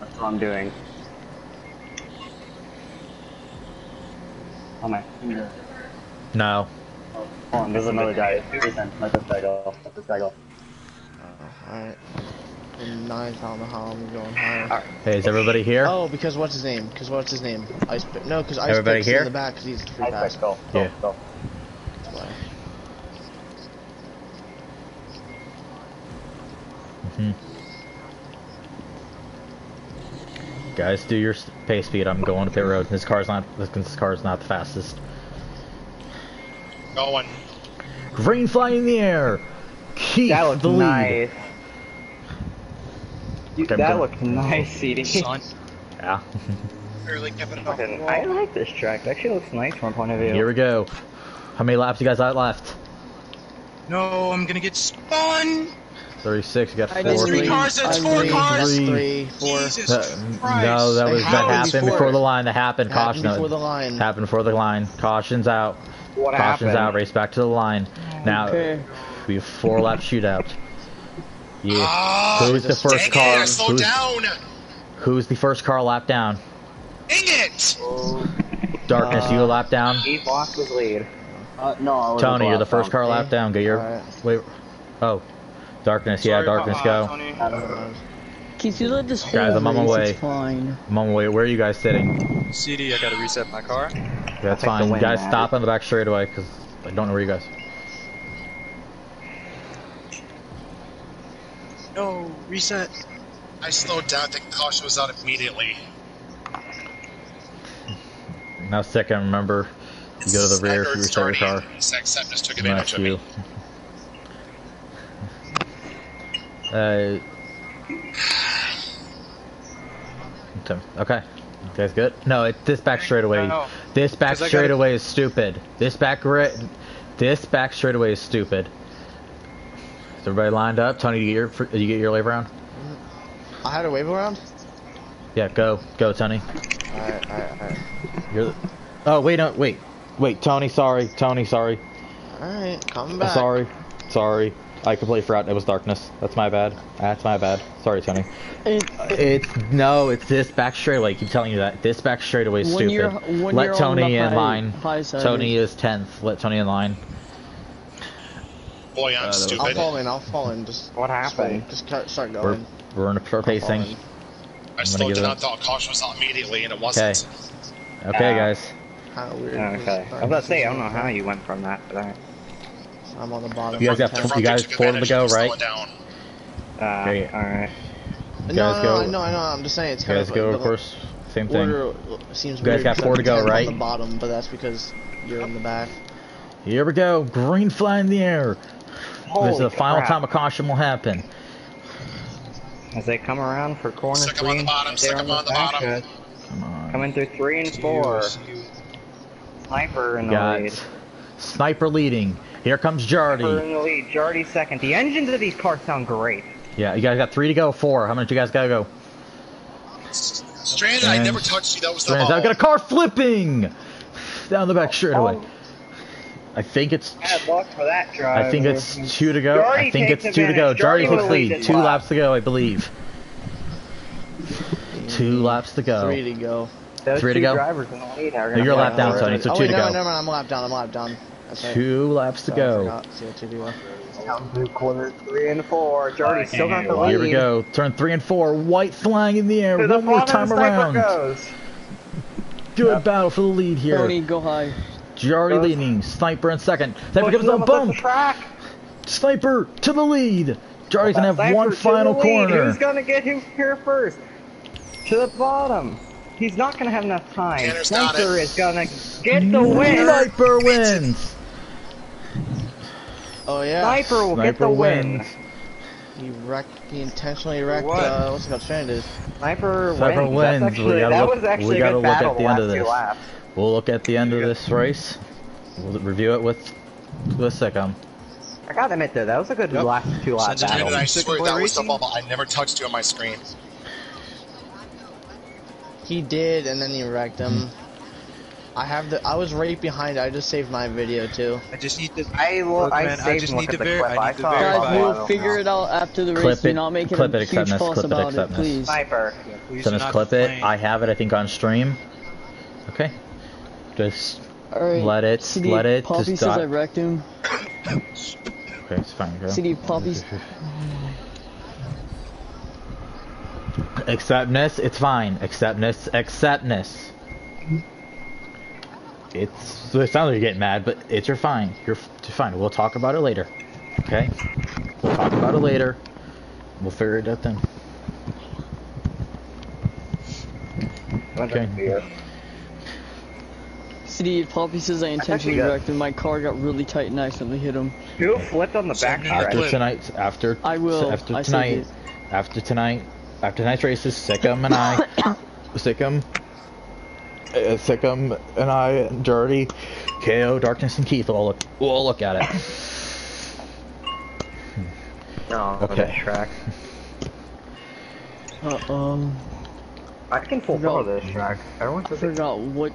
G: That's what I'm doing. Oh my finger.
A: No.
G: Hold on, there's another guy. Let this guy go. Let this guy go.
F: Alright. And ninth, I don't know how I'm going higher.
A: Hey, is everybody here?
F: Oh, because what's his name? Because what's his name? Ice Pick. No, because Ice
A: Everybody here?
F: in the back because he's the free
G: I
F: pass.
G: go, go,
A: Yeah.
G: go.
F: That's mm-hmm. why.
A: Guys, do your pace speed. I'm going to pit road. This car's not. This, this car's not the fastest.
E: Going.
A: Green flag in the air. Keep
G: That looks
A: the lead.
G: Nice. Dude,
A: Okay,
G: that looks nice, CD.
C: Son,
A: Yeah.
C: barely kept it off the
G: Fucking- I like this track. It actually looks nice from a point of view.
A: Here we go. How many laps you guys got left?
C: No, I'm gonna get spun.
A: 36. You got
H: I
A: four.
H: just
C: Three
H: Three,
C: cars, that's
H: I
C: four cars.
A: three.
F: Three, four.
C: Jesus
A: Uh,
C: Christ.
A: no, that was that
F: happened
A: happened
F: before.
A: before the line. That happened.
F: Happened
A: Caution.
F: before the line.
A: Happened before the line. Caution's out.
G: What
A: Caution's
G: happened?
A: out. Race back to the line. Now
H: Okay.
A: we have four lap shootout. Yeah.
E: Ah,
A: Who's the first
E: dang
A: car?
E: it, I slowed
A: Who's,
E: down.
A: who's the first car lap down?
E: Dang it!
A: Darkness, you a lap down.
G: He lost his lead. Uh, no, I
A: Tony, you're the first car lap down. Get your
F: Alright.
A: wait. Oh, darkness. Yeah,
C: Sorry about
A: darkness. Go.
C: Tony.
F: Uh,
H: you let this
A: Guys, I'm on my way.
H: Fine.
A: I'm on my way. Where are you guys sitting?
C: CD, I gotta reset my car.
A: That's fine. You guys stop on the back straightaway because I don't know where you guys.
C: No, reset.
E: I slowed down. The caution was out immediately.
A: Now second, remember, you go to the rear if you reset your car.
E: Sextet just took advantage of
A: you.
E: me.
A: Uh. Okay. Okay. You guys good? No, it, this back straightaway.
C: No.
A: This back
C: I gotta-
A: straightaway is stupid. This back ri- This back straightaway is stupid. Is everybody lined up? Tony, you get your, you get your wave around?
F: I had a wave around.
A: Yeah, go, go, Tony.
F: Alright, alright, alright.
A: You're. The, oh wait, no, wait, wait, Tony. Sorry, Tony. Sorry.
F: Alright, come
A: I'm
F: back.
A: sorry. Sorry. I completely forgot it was darkness. That's my bad. That's my bad. Sorry, Tony.
H: It,
A: It's no, it's this back straightaway. I keep telling you that. This back straightaway is
H: When
A: stupid.
H: you're- when
A: Let
H: you're
A: Tony in
H: high-
A: line.
H: high
A: Tony is tenth. Let Tony in line.
E: Boy, I'm
A: Uh, that was-
F: I'll fall in, I'll fall in. Just
G: What happened?
F: Just start, start
A: We're
F: going.
A: we're in a start
F: I'll
A: pacing.
F: fall in.
E: I slowed
A: give
E: down.
A: it-
E: Thought caution was out immediately, and it wasn't.
A: Okay,
G: Uh,
A: guys.
F: Kinda weird.
G: Okay. I was about to say, I don't know how you went from that to that.
F: I'm on the bottom.
A: You guys got You guys four to go, right?
E: down.
G: Uh,
A: Okay.
G: alright.
F: No,
A: guys
F: no,
A: go-
F: no, I know, I know. I'm just saying it's
A: You
F: kind
A: guys
F: of
A: go, of course. Same thing.
F: Seems
A: You guys
F: weird
A: got four to go, right?
F: On the bottom, but that's because you're in the back.
A: Here we go. Green fly in the air. This is
G: Holy
A: the final
G: crap.
A: time a caution will happen.
G: As they come around for corner
E: Stick 'em
G: three,
E: on the bottom,
G: they're
E: stick 'em
G: the
E: on the
G: back
E: bottom.
A: Come on.
G: Coming through three and four. Sniper in the
A: Got
G: lead.
A: sniper leading. Here comes
G: Sniper
A: Jardy.
G: in the lead. Jardy second. The engines of these cars sound great.
A: Yeah, you guys got three to go. Four. How many do you guys gotta go?
E: Stranded, I
A: And-
E: never touched you. That was the
A: Strands,
E: ball.
A: I've got a car flipping down the back straightaway.
G: Oh.
A: oh I think it's.
G: Bad luck for that drive.
A: I think it's two to go. I think it's two to go.
G: advantage.
A: Jardy
G: Jardy
A: takes
G: will
A: lead.
G: lead
A: Two laps to go, I believe. Two laps to go.
F: Three to go.
G: Those
A: three to go.
G: drivers in the lead are
A: You're
G: gonna
A: a lap down,
G: for.
A: Tony, so
F: oh,
A: two
F: wait,
A: to
F: no,
A: go.
F: never mind. I'm a lap down. I'm a lap down. That's right.
A: Two laps to go.
F: forgot. So, to go.
G: Down corner three and four. Jardy still got the lead.
A: Here we go. Turn three and four. White flying in the air.
G: To the
A: One more time around.
G: goes.
A: Good battle for the lead here.
H: Tony, go high.
A: Jardy
G: Goes-
A: leading. Sniper in second. Sniper
G: Pushes
A: comes on
G: almost off
A: bump.
G: track.
A: Sniper to the lead. Jardy's gonna have
G: Sniper
A: one final
G: the
A: corner.
G: Who's gonna get him here first? To the bottom. He's not gonna have enough time.
E: Tanner's
G: Sniper is gonna get the win.
A: Sniper wins.
F: Oh yeah.
G: Sniper will get
A: Sniper
G: the win.
F: He wrecked. He intentionally wrecked.
G: What?
F: Uh, what's it called? Stranded.
G: Sniper,
A: Sniper
G: wins.
A: wins.
G: That's
A: We gotta
G: that
A: look-
G: was actually
A: we
G: a
A: gotta
G: good
A: look at
G: battle
A: the end of
G: last two
A: this.
G: laps.
A: We'll look at the end of this race. We'll review it with with Sickum.
G: I gotta admit though, that was a good
C: Yep.
G: last two lap
C: Send it in
G: battle.
E: And I
C: Second
E: swear
C: boy
E: that was the bubble. I never touched you on my screen.
F: He did, and then he wrecked him. I have the. I was right behind. I just saved my video too.
C: I just need to.
G: I will.
C: Look,
G: I
C: man, I
G: saved
C: just
G: and
C: need
G: looked
C: to
G: at the
C: ver-
G: clip.
C: I
G: I
C: need to
G: saw
C: verify
G: it.
H: Guys,
C: it.
H: we'll figure it out after the race.
A: Clip
H: Do not make it
A: clip
H: a
A: it,
H: huge
A: acceptness,
H: fuss
A: clip it,
H: about it, please.
G: Sniper.
C: Please
A: Send
C: do
A: us
C: not
A: clip it. I have it. I think on stream. Okay. Just
H: Alright.
A: Let it-
H: CD,
A: let it
H: Poppy
A: just
H: says
A: dot-
H: I wrecked him.
A: okay. It's fine. Go.
H: CD, Poppy's.
A: Acceptness, it's fine. Acceptness, acceptness. It's it sounds like you're getting mad, but it's you're fine. You're you're fine. We'll talk about it later. Okay? We'll talk about it later. We'll figure it out then. Okay.
H: Steve, Poppy says I intentionally wrecked and my car got really tight and I accidentally hit him.
G: Do a flip on the back
A: After
G: stretch.
A: tonight, after
H: I will.
A: After
H: I
A: tonight, after tonight, after tonight's races, Sickum and I, Sickum, uh, Sickum and I, and Dirty, KO, Darkness, and Keith will all look. We'll all look at it.
G: No,
A: Okay.
G: okay. track.
H: Uh, um,
G: I can full
H: No.
G: follow this track. Everyone's
H: I forgot what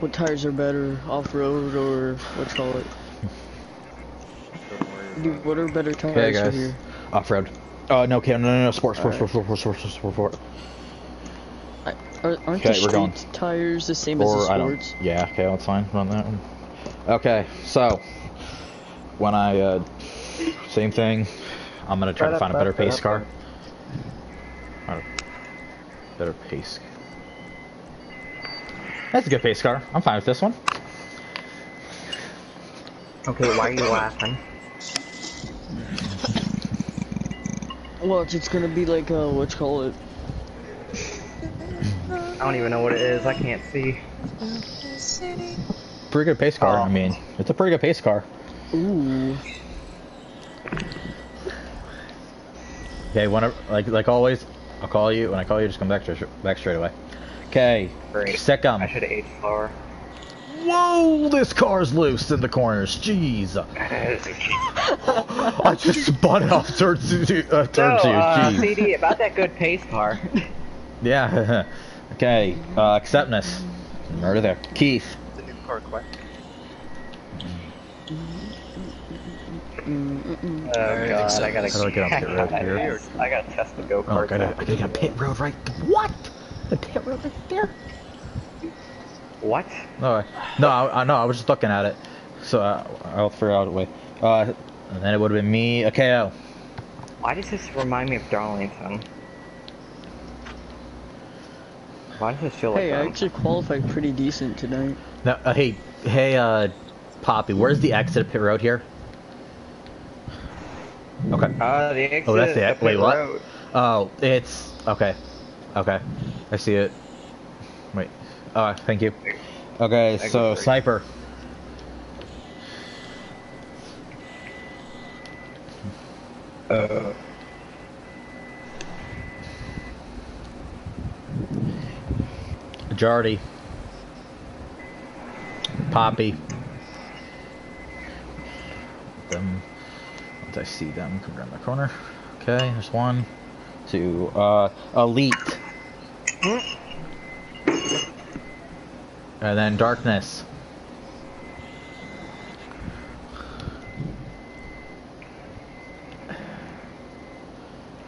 H: what tires are better, off-road or what's call it? Dude, what are better tires
A: okay, guys.
H: here?
A: Off-road. Oh uh, no, okay, no, no, no, sports, sports, right. sports, sports, sports, sports, sports, sports.
H: I, are, aren't
A: okay,
H: the
A: street going.
H: tires the same or, as the
A: sports? I yeah, okay, that's fine. Run that one. Okay, so when I uh, same thing, I'm gonna try right to find up, a better up, pace up, car. Right. Better pace that's a good pace car. I'm fine with this one.
G: Okay, why are you laughing?
H: Watch, it's gonna be like uh, what you call it?
G: I don't even know what it is. I can't see.
A: Pretty good pace car.
G: Oh.
A: I mean, it's a pretty good pace car.
H: Ooh.
A: Okay, whenever, like like always, I'll call you. When I call you, just come back to, back straight away. Okay,
G: Great.
A: Sickum.
G: I should have ate slower.
A: Whoa, this car's loose in the corners. Jeez. I just spun off towards you. Uh,
G: no,
A: towards you.
G: uh,
A: Jeez.
G: CD, about that good pace car.
A: Yeah. okay. Uh, acceptness. Murder there. Keith.
C: The new car quack.
G: Oh god, I gotta
A: How do I get off pit road here?
G: I gotta test the go
A: Oh,
G: kart.
A: I gotta, I gotta get a pit road right. What? The pit road right there?
G: What?
A: No, I, no, I, I no, I was just looking at it. So uh, I'll figure out a way. Uh, and then it would have been me, a KO.
G: Why does this remind me of Darlington? Why does this feel like
H: Hey, I actually qualified pretty decent tonight.
A: No, uh, hey, hey, uh, Poppy, where's the exit of pit road here? Okay.
G: Uh, the exit
A: Oh, that's the
G: of
A: ex- wait,
G: Pit
A: what?
G: Road.
A: Oh, it's okay. Okay, I see it. Wait. Uh, thank you. Okay,
G: Exit
A: so
G: three.
A: sniper.
G: Uh,
A: Jardy. Poppy. Them. Once I see them, come around the corner. Okay, there's one, two. Uh, elite. And then darkness.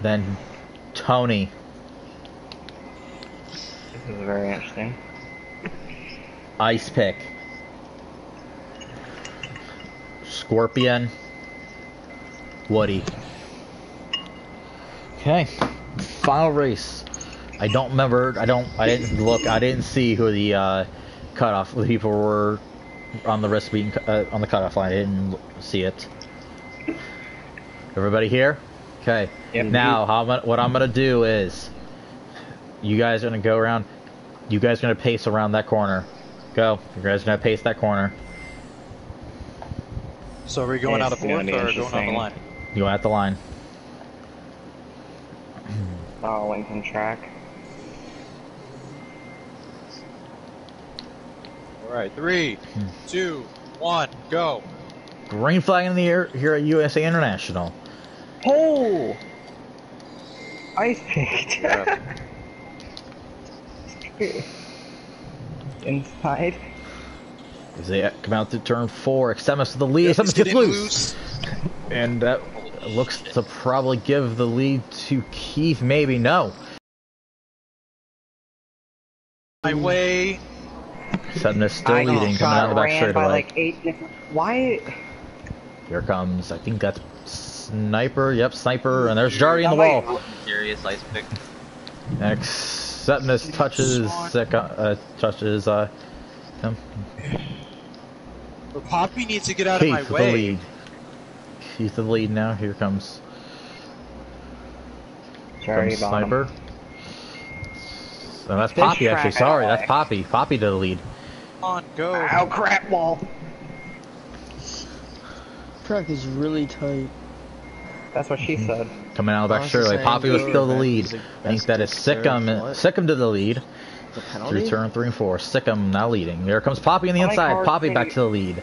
A: Then Tony.
G: this is very interesting.
A: Ice Pick. Scorpion. Woody. Okay. Final race. I don't remember. I don't. I didn't look. I didn't see who the uh, cutoff. The people were on the risk being uh, on the cutoff line. I didn't see it. Everybody here? Okay.
G: Yep.
A: Now, how I'm, what I'm gonna do is, you guys are gonna go around. You guys are gonna pace around that corner. Go. You guys are gonna pace that corner.
C: So are we going out of
G: It's gonna
C: fourth
G: be
C: or going on the line?
A: You at the line.
G: Darlington track.
C: All right, three, two, one, go.
A: Green flag in the air here at USA International.
G: Oh! Ice picked. Inside.
A: As they come out to turn four, Exemus to the lead.
C: Yep,
A: Exemus
C: get
A: gets
C: it
A: loose. And that looks to probably give the lead to Keith, maybe. No.
C: My way.
A: Exemus still
G: I
A: leading, coming out of the back
G: ran
A: straight
G: by
A: away.
G: like eight different. Why?
A: Here comes, I think that's Sniper. Yep, Sniper. And there's Jardy in the
G: Wait.
A: wall.
D: Curious ice pick.
A: Next, Septimus touches sick, uh, touches uh, him.
C: But Poppy needs to get out of
A: Keith
C: my
A: with the
C: way.
A: lead. Keith the lead now. Here comes
G: Charity
A: comes. Sniper. Oh, that's
G: Fish
A: Poppy actually. Sorry, that's Poppy. Poppy to the lead.
C: Come on, go.
G: Ow, crap wall.
H: Track is really tight.
G: That's what she said.
A: Coming out of the back
F: Honestly
A: straightaway. Poppy was still the lead.
F: is a
A: I think that is
F: best to
A: Sickum.
F: serve.
A: Sickum to the lead.
F: The?
A: Through turn three and four. Sickum now leading. Here comes Poppy on the
G: How
A: inside. Poppy back to the lead.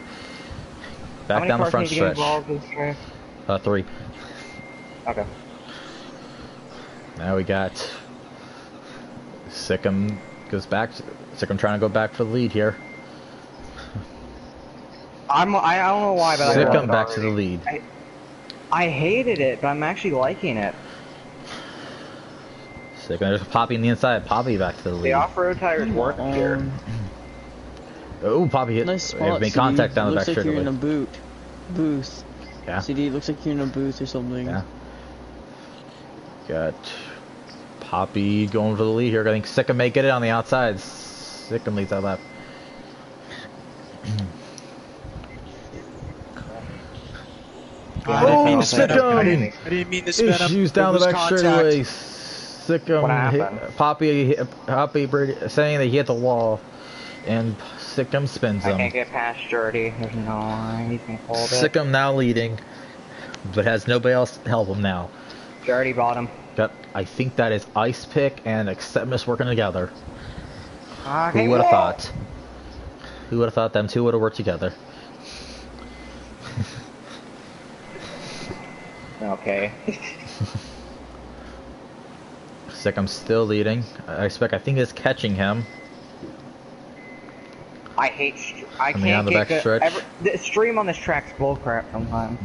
A: Back down the front
G: need to get
A: stretch.
G: involved this race?
A: Uh, three.
G: Okay.
A: Now we got Sickum goes back. Sickum trying to go back for the lead here.
G: I'm. I, I don't know why, but I love
A: Sickum
G: it
A: back to the lead.
G: I hated it, but I'm actually liking it.
A: Sickum. There's Poppy on the inside. Poppy back to the lead.
G: The off-road tires work here.
H: Um,
A: Oh, Poppy hit.
H: nice
A: they
H: spot.
A: made
H: CD.
A: contact down the
H: looks
A: back
H: like you're in a boot. Booth.
A: Yeah.
H: CD looks like you're in a booth or something.
A: Yeah. Got Poppy going for the lead here. I think Sickum may get it on the outside. Sickum leads that lap.
C: Oh,
A: Oh,
C: spin up.
A: Sickum!
C: I didn't, I didn't mean to spin up.
A: Issues down the
C: was
A: back
C: contact.
A: straightaway. Sickum
G: What
A: hit. Poppy, hit- Poppy saying that he hit the wall, and Sickum spins him.
G: I can't get past Dirty. There's no line. He's gonna hold it.
A: Sickum now leading, but has nobody else to help him now.
G: Dirty bottom.
A: Got, I think that is Ice Pick and Acceptmus working together.
G: Okay,
A: Who would have thought? Who would have thought them two would have worked together?
G: Okay.
A: Sick. I'm still leading. I expect. I think it's catching him.
G: I hate. I
A: Coming
G: can't
A: the
G: get
A: back
G: good.
A: stretch.
G: Ever, the stream on this track's bullcrap sometimes.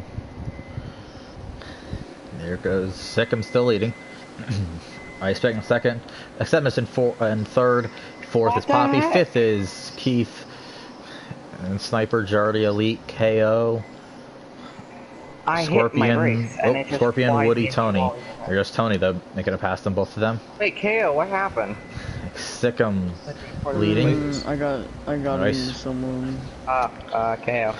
A: There goes Sickum still leading. I expect in second. Acceptmus in four and third. Fourth
G: What
A: is Poppy.
G: heck?
A: Fifth is Keith. And Sniper, Jardy, Elite, KO,
G: I hit my
A: Scorpion,
G: brakes, and
A: oh,
G: it
A: Scorpion, Woody, Tony.
G: the wall.
A: There goes Tony though, making it past them both of them.
G: Wait, KO, what happened?
A: Sickum leading
H: I got, I got
A: Nice.
H: him someone.
G: Uh, uh, KO.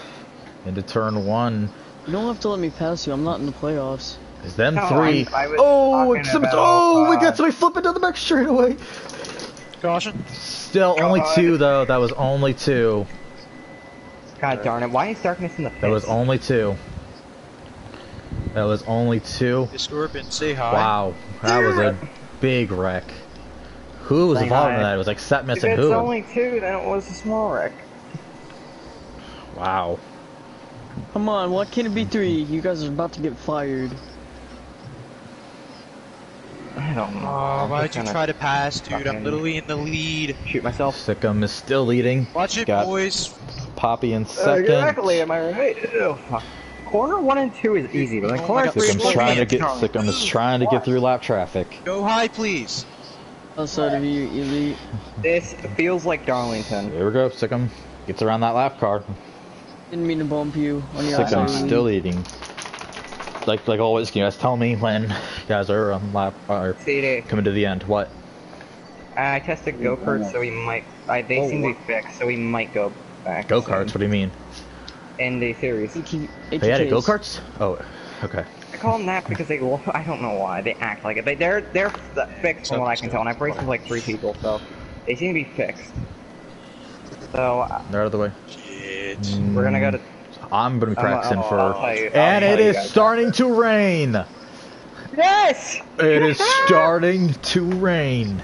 A: into turn one.
H: You don't have to let me pass you. I'm not in the playoffs.
A: Is them
G: No,
A: three.
G: I- I
A: oh,
G: talking about,
A: Oh, we
G: uh,
A: got somebody flipping down the back straight straightaway.
C: Caution.
A: Still only
G: God.
A: two though. That was only two.
G: God darn it, why is darkness in the pits?
A: That was only two. That was only two.
C: The Scorpion, say hi.
A: Wow, that was a big wreck. Who was
G: Say
A: involved in that? It was like Septimus
G: If
A: and
G: it's
A: who?
G: only two, then it was a small wreck.
A: Wow.
H: Come on, what can it be three? You guys are about to get fired.
G: I don't know.
C: Oh, why'd
G: just
C: you try to pass, dude? I'm literally in the lead.
G: Shoot myself.
A: Sickum is still leading.
C: Watch it,
A: Got
C: boys.
A: Poppy in uh, second.
G: Exactly, am I right? Ew, fuck. Corner one and two is easy, but then
C: Oh
G: corner
C: my
G: three
A: Sickum's
G: and
A: trying to
G: four
A: get Sickum is trying to get through lap traffic.
C: Go high, please.
H: Outside of you, elite.
G: This feels like Darlington.
A: Here we go. Sickum gets around that lap car.
H: Didn't mean to bump you on the outside. Sickum's
A: still eating. Like like always, you guys tell me when you guys are on lap or
G: CD.
A: coming to the end. What?
G: I tested go karts, so we might. I, they oh, seem to be fixed, so we might go back.
A: Go karts? What do you mean?
G: In the series.
H: AT-
A: They added go karts? Oh, okay.
G: I call them that because they look. I don't know why they act like it. They, they're they're fixed from what I can tell, and I've raced with like three people, so they seem to be fixed. So uh,
A: They're out of the way.
C: Shit.
G: we're gonna go to.
A: I'm gonna be
G: I'm-
A: practicing
G: I'll-
A: for.
G: I'll tell you- I'll
A: and
G: tell
A: it
G: you
A: is starting to rain.
G: Yes.
A: It is starting to rain.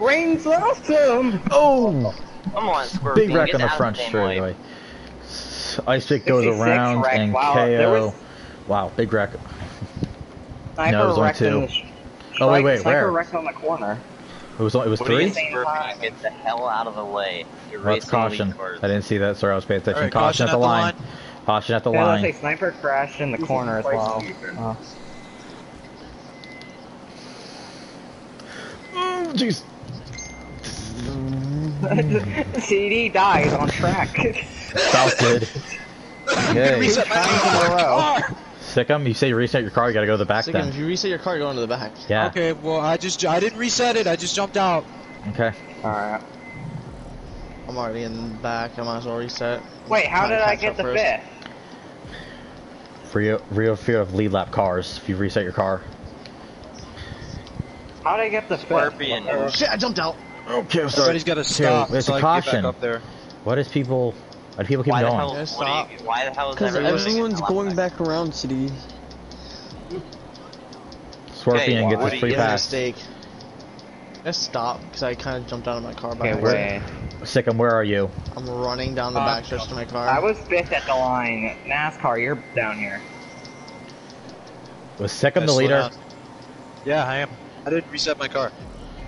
G: Rain's awesome.
A: Oh,
D: Come on, Scorpion.
A: big wreck on the
D: out of
A: front
D: damn way.
A: Straightaway. Ice pick goes
G: 66
A: around
G: wreck.
A: and
G: Wow, there
A: KO.
G: was-
A: Wow, big wreck.
G: Sniper
A: No, it was only two.
G: the
A: Oh, wait,
G: strike-
A: wait,
G: Sniper
A: where?
G: wrecked on the corner.
A: It was it was
D: What
A: three.
D: think, Scorpion? Get the hell out of the way. You're
A: Well, that's caution. I didn't see that. Sorry, I was paying attention.
C: Alright,
A: caution, at the line. Caution at the
G: Yeah, let's say
A: line.
G: sniper crashed in the corner as well. Uh,
A: Mm, Jeez.
G: CD dies on track.
A: South did. Okay.
G: Two times in a row.
A: Sickum, you say you reset your car, you gotta go to the back
F: Second, um, if
A: then.
F: you reset your car, you're going to the back.
A: Yeah.
C: Okay, well I just I didn't reset it. I just jumped out.
A: Okay.
G: Alright.
F: I'm already in the back. I might as well reset.
G: Wait, how did I get the
F: first.
G: fifth?
A: Real, real fear of lead lap cars if you reset your car.
G: How did I get the fifth?
D: Scorpion.
F: Oh shit! I jumped out.
A: Okay, I'm
C: Somebody's got to stop
A: it's
C: so
A: a
C: I can get
A: caution.
C: back up there.
A: What is people? Why do people keep
D: Why the
A: going?
D: hell?
F: Yeah, stop.
D: do you, why the hell is
H: Because
D: everyone
H: everyone's
D: getting
H: going
D: left
H: back around city.
A: Scorpion
D: Okay,
A: gets
D: what
A: his
D: do
A: free
D: you-
A: pass.
F: mistake. Just stop because I kind of jumped out of my car. by
G: Okay,
F: accident.
G: wait.
A: Sickum, where are you?
F: I'm running down the
C: Uh,
F: back stretch to my car.
G: I was fifth at the line. NASCAR, you're down here.
A: Was Sickum the leader?
C: down. Yeah, I am. I didn't reset my car.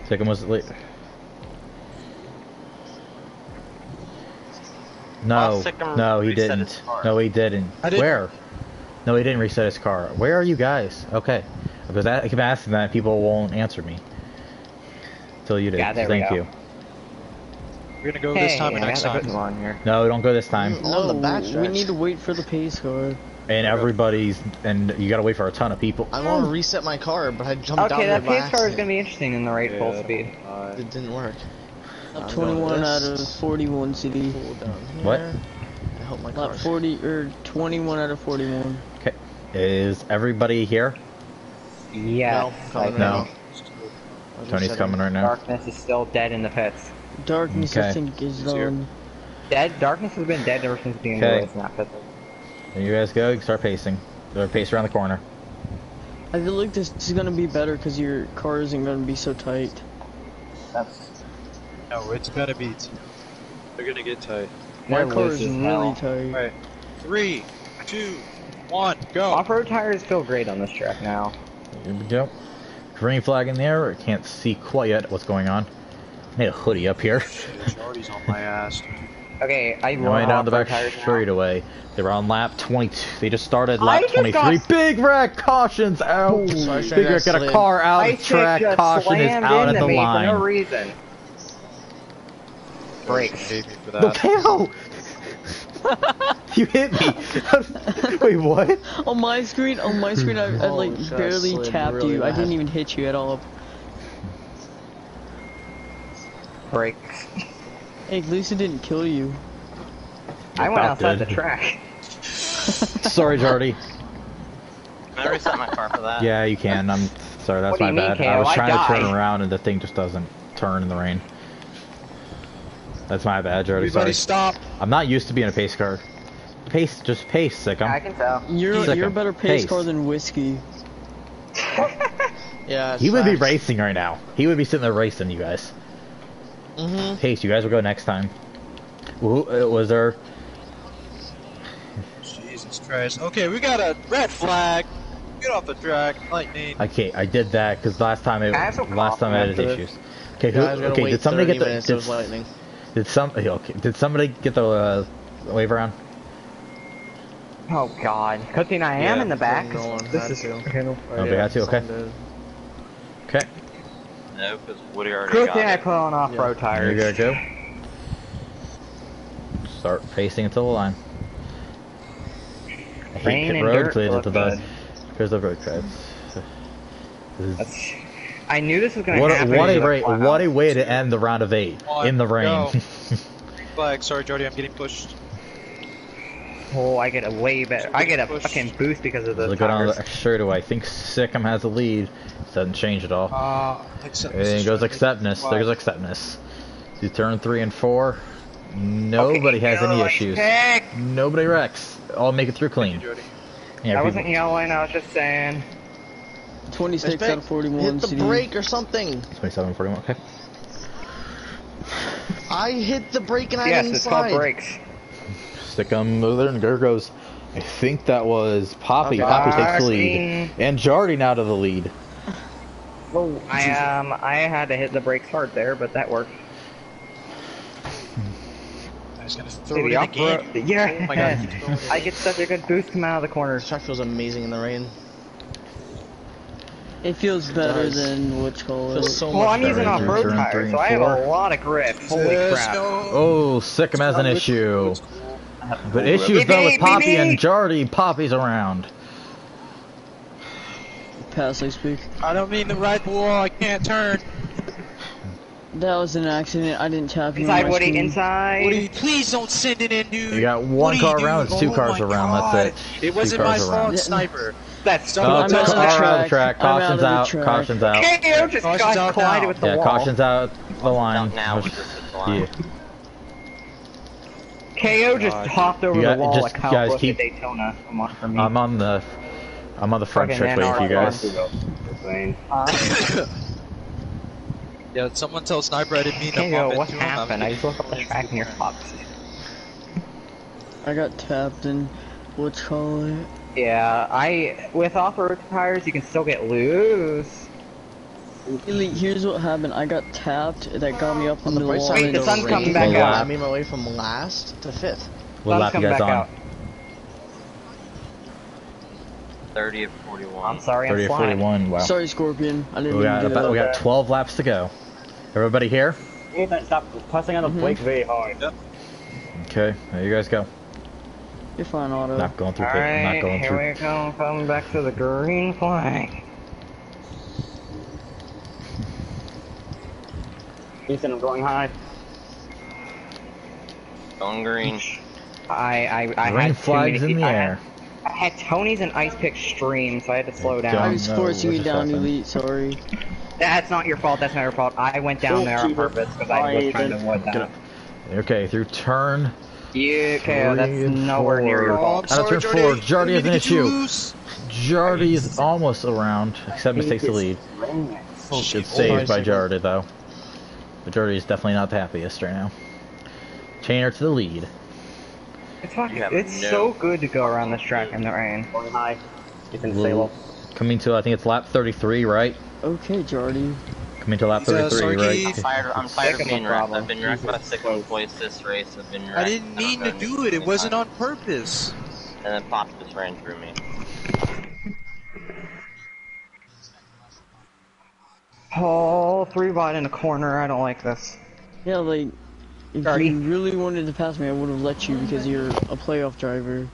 A: Sickum was the leader. No, no, he didn't. No, he didn't.
C: Didn't.
A: Where? No, he didn't reset his car. Where are you guys? Okay, because I keep asking that, people won't answer me. Till you did.
G: Yeah, there we
A: Thank
G: go.
A: you.
C: We're gonna go
G: hey,
C: this time or next time.
G: them on here.
A: No, don't go this time.
F: On the back
H: we need to wait for the pace car.
A: And everybody's, and you gotta wait for a ton of people.
F: I want to reset my car, but I jumped
G: Okay,
F: down
G: that
F: there by
G: pace car is gonna be interesting in the right full speed.
F: It didn't work.
H: Lap
F: I'm
H: 21 out of 41 CD.
F: Pull down.
A: What?
F: I hope my
H: Lap
F: car.
H: 40 or 21 out of 41.
A: Okay, is everybody here?
G: Yeah.
F: No,
G: I
A: No.
F: right now. I was
A: Tony's coming right now.
G: Darkness is still dead in the pits.
H: Darkness,
A: Okay.
H: I think, is
C: It's here.
H: on.
G: Dead? Darkness has been dead ever since the beginning
A: Okay.
G: of the race, not pits.
A: There you guys go. You can start pacing. Or pace around the corner.
H: I feel like this is gonna be better because your car isn't gonna be so tight.
G: That's
C: No, it's gonna be. T- They're gonna get tight.
H: My
G: they're
H: car
G: loose
H: is really
G: hell.
H: tight.
C: Alright, three, two, one, go.
G: Off-road tires feel great on this track now.
A: Here we go. Green flag in there. I can't see quite yet what's going on. I need a hoodie up here.
C: Jordy's on my ass.
G: Okay, I
A: Going
G: run
A: down the back
G: tires now.
A: straightaway. They were on lap 22. They just started lap
G: just
A: 23.
G: got-
A: Big wreck. Cautions out.
F: Sorry,
A: Big
F: I got
A: wreck. Got a car out
G: Ice
A: of track.
G: Pick
A: Caution is out at the
G: me for no
A: line.
G: reason. Brakes.
C: Hate me for
A: The
C: that.
A: hell? you hit me. Wait, what?
H: On my screen, on my screen, I, I like
F: Holy shit, I
H: barely tapped
F: really
H: you. I didn't even hit you at all.
G: Brakes.
H: Hey, at least it didn't kill you.
G: I went outside
A: did.
G: the track.
A: Sorry, Jardy.
D: Can I reset my car for that?
A: Yeah, you can. I'm sorry. That's
G: What
A: my
G: mean,
A: bad.
G: KO?
A: I was
G: I
A: trying to turn around and the thing just doesn't turn in the rain. That's my bad, Jardy.
C: Everybody
A: Sorry.
C: stop.
A: I'm not used to being a pace car. Pace, just pace, sick.
G: I
A: I'm,
G: can tell.
H: You're
A: Second.
H: you're a better pace
A: Pace.
H: car than whiskey.
F: Yeah.
A: he would be racing right now. He would be sitting there racing you guys.
F: Mm-hmm.
A: Pace, you guys will go next time. Who, uh, was there?
C: Jesus Christ. Okay, we got a red flag. Get off the track. Lightning.
A: Okay, I did that because last time it
G: I
A: last time I had issues. Okay, who,
F: Guys, we gotta
A: okay, did somebody get the
F: minutes
A: did,
F: lightning.
A: Did some okay, did somebody get the uh, wave around?
G: Oh god. Good thing I am
C: Yeah,
G: in the back.
F: no one
G: this
F: had
G: is
F: to.
G: okay. no-
A: Oh, they had to. Okay,
F: Someone
A: okay.
D: No, because Woody already
G: Good
D: got
G: thing I
D: it.
G: put on off-road
A: There you
G: tires.
A: go, go. Start pacing into the line. I hate
G: Rain
A: pit
G: and
A: road
G: dirt
A: because they
G: look
A: did the
G: good.
A: here's the road creds.
G: That's, I knew this was gonna
A: What a,
G: happen.
A: what a
G: in the
A: ra-
G: playoffs.
A: what a way to end the round of eight
C: One,
A: in the rain.
C: go. Flag. Sorry, Jordy. I'm getting pushed.
G: Oh, I get a way better. I get a
C: Push.
G: fucking boost because of the
A: Look at on the sure do I think Sickum has the lead. Doesn't change at all.
C: Uh, accept
A: And it goes acceptness. There's acceptness. You turn three and four. Nobody
G: Okay,
A: has any issues.
G: pick.
A: Nobody wrecks. I'll make it through clean.
C: Jody.
A: Yeah,
G: I
A: people-
G: wasn't yelling. I was just saying.
H: 26
F: Respect.
H: out of 41
F: Hit the
H: CD.
F: brake or something.
A: 27, 41. Okay.
F: I hit the brake and I
G: yes,
F: didn't
G: it's
F: slide.
G: called brakes.
A: Stick 'em over there, and there goes. I think that was Poppy.
F: Okay.
A: Poppy takes the lead, and Jardine out of the lead.
G: Oh, I um, I had to hit the brakes hard there, but that worked.
C: I was gonna throw
G: See,
C: it
G: the
C: in
G: off-road-
C: again.
G: Yeah.
C: Oh my god. keep throwing it.
G: I get such a good boost coming out of the corners.
F: This track feels amazing in the rain.
H: It feels better
F: does.
H: than what you call it.
F: so
G: Well, I'm using
F: better.
G: off-road tires, so I have a lot of grip. Holy
C: Jesus,
G: crap!
C: no.
A: Oh, Sickum has an issue. But issues though with Poppy and
G: beep.
A: Jardy. Poppy's around.
H: pass ice pick.
C: I don't mean to ride the wall. I can't turn.
H: That was an accident. I didn't tap you on
G: Inside,
H: my
G: Woody,
H: screen.
G: inside.
C: Woody, please don't send it in, dude.
A: You got one
C: What are you
A: car
C: doing?
A: around, it's two
C: Oh
A: cars
C: my
A: around, that's
C: God.
A: it.
C: It
A: Two
C: wasn't my
A: cars around.
C: fault,
H: Yeah.
C: sniper.
G: That's
C: Some
A: Oh,
C: of
H: I'm
C: the
H: out
A: car
H: of the
C: time-
A: out of the
H: track.
A: track.
H: I'm
A: Caution's out. Caution's out.
G: KO just
C: Caution's
G: got collided
C: now.
G: with the
A: Yeah,
G: wall.
A: caution's out the line.
D: Out now, we just hit the line.
A: Yeah.
G: KO just
C: God.
G: hopped over
A: You
G: the wall
A: just-
G: like Kyle
A: guys, keep-
G: at Daytona. Come on for me.
A: I'm on the, I'm on the front
G: Fucking
A: stretch waiting for you guys.
G: Uh,
C: Yeah, someone tell sniper I didn't mean to
G: KO,
C: bump
G: what
C: into him. I'm
G: happened? I just looked up the track and you're.
H: I got tapped in. What's call it?
G: Yeah, I with off-road tires you can still get loose.
H: Elite, here's what happened. I got tapped. That got me up
F: On
H: on
F: the
H: the
F: bright side,
G: Wait, the
F: the
G: sun's
F: rain
G: coming back
A: out.
F: got me away from last to fifth.
A: What
G: Sun's
A: lap you guys
G: back
A: on?
G: out.
D: 30 of 41.
G: I'm sorry,
A: 30
G: I'm
A: or
G: flying.
A: 41. Wow.
H: Sorry, Scorpion. I didn't
A: We
H: mean
A: got about, we got 12 laps to go. Everybody here?
I: Stop pressing on the
H: Mhm.
I: brake very hard.
A: Okay, there you guys go.
H: You're fine, Auto.
A: Not going through. pit- I'm not
G: Alright,
A: going
G: here
A: through.
G: we go, coming back to the green flag.
I: Houston, I'm going high.
D: Going green.
G: I I I
A: Green
G: had
A: flags
G: many-
A: in the
G: I had-
A: air.
G: I had Tony's and Ice Pick stream, so I had to slow
A: Don't
H: I was forcing you down,
A: happened.
H: Elite. Sorry.
G: That's not your fault. That's not your fault. I went down
I: Don't
G: there on purpose because I was trying to avoid that.
A: Okay, through turn.
G: Yeah, okay, that's
A: Three and
G: nowhere near your
A: four.
C: Oh, I'm.
A: Out of turn
C: Jordy.
A: four, Jordy
C: Didn't
A: has an
C: to get you
A: issue.
C: loose.
A: Jardy is almost around, except mistakes the lead. Good save by Jardy though. But Jardy is definitely not the happiest right now. Chainer to the lead.
G: It's fucking,
D: You have
G: it's
D: no-
G: so good to go around this track in the rain.
I: Going high. You can stay low.
A: Coming to I think it's lap 33, right?
H: Okay, Jardy.
A: Coming to lap
C: uh,
A: 33, right?
D: I'm tired, I'm tired of being wrecked. I've been wrecked about six twice this race. I've been wrecked.
C: I didn't mean to
D: don't know,
C: do it. It wasn't on purpose.
D: And then Pop just ran through me.
G: Oh, three wide in a corner. I don't like this.
H: Yeah, like, if
G: Jardy.
H: you really wanted to pass me, I would have let you because you're a playoff driver.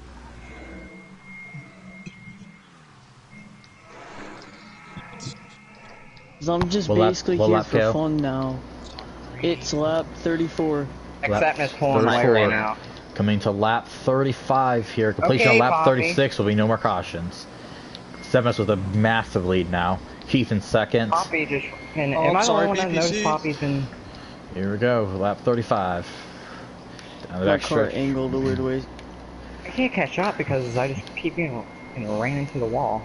H: So I'm just
A: What lap-
H: basically
A: what
H: here for
A: Kale?
H: fun now. It's lap 34.
G: Except Miss pulling away
A: 34.
G: right now.
A: Coming to lap 35 here. Completion
G: Okay,
A: on lap
G: Poppy.
A: 36 will be no more cautions. Seventh with a massive lead now. Keith in second.
G: Poppy just. And
C: Oh,
G: am
C: I'm
G: I
C: sorry,
G: the one that knows
C: PPC.
G: Poppy's?
A: Here we go. Lap 35. Down the back
H: car angled a weird way.
G: I can't catch up because I just keep getting you know, ran into the wall.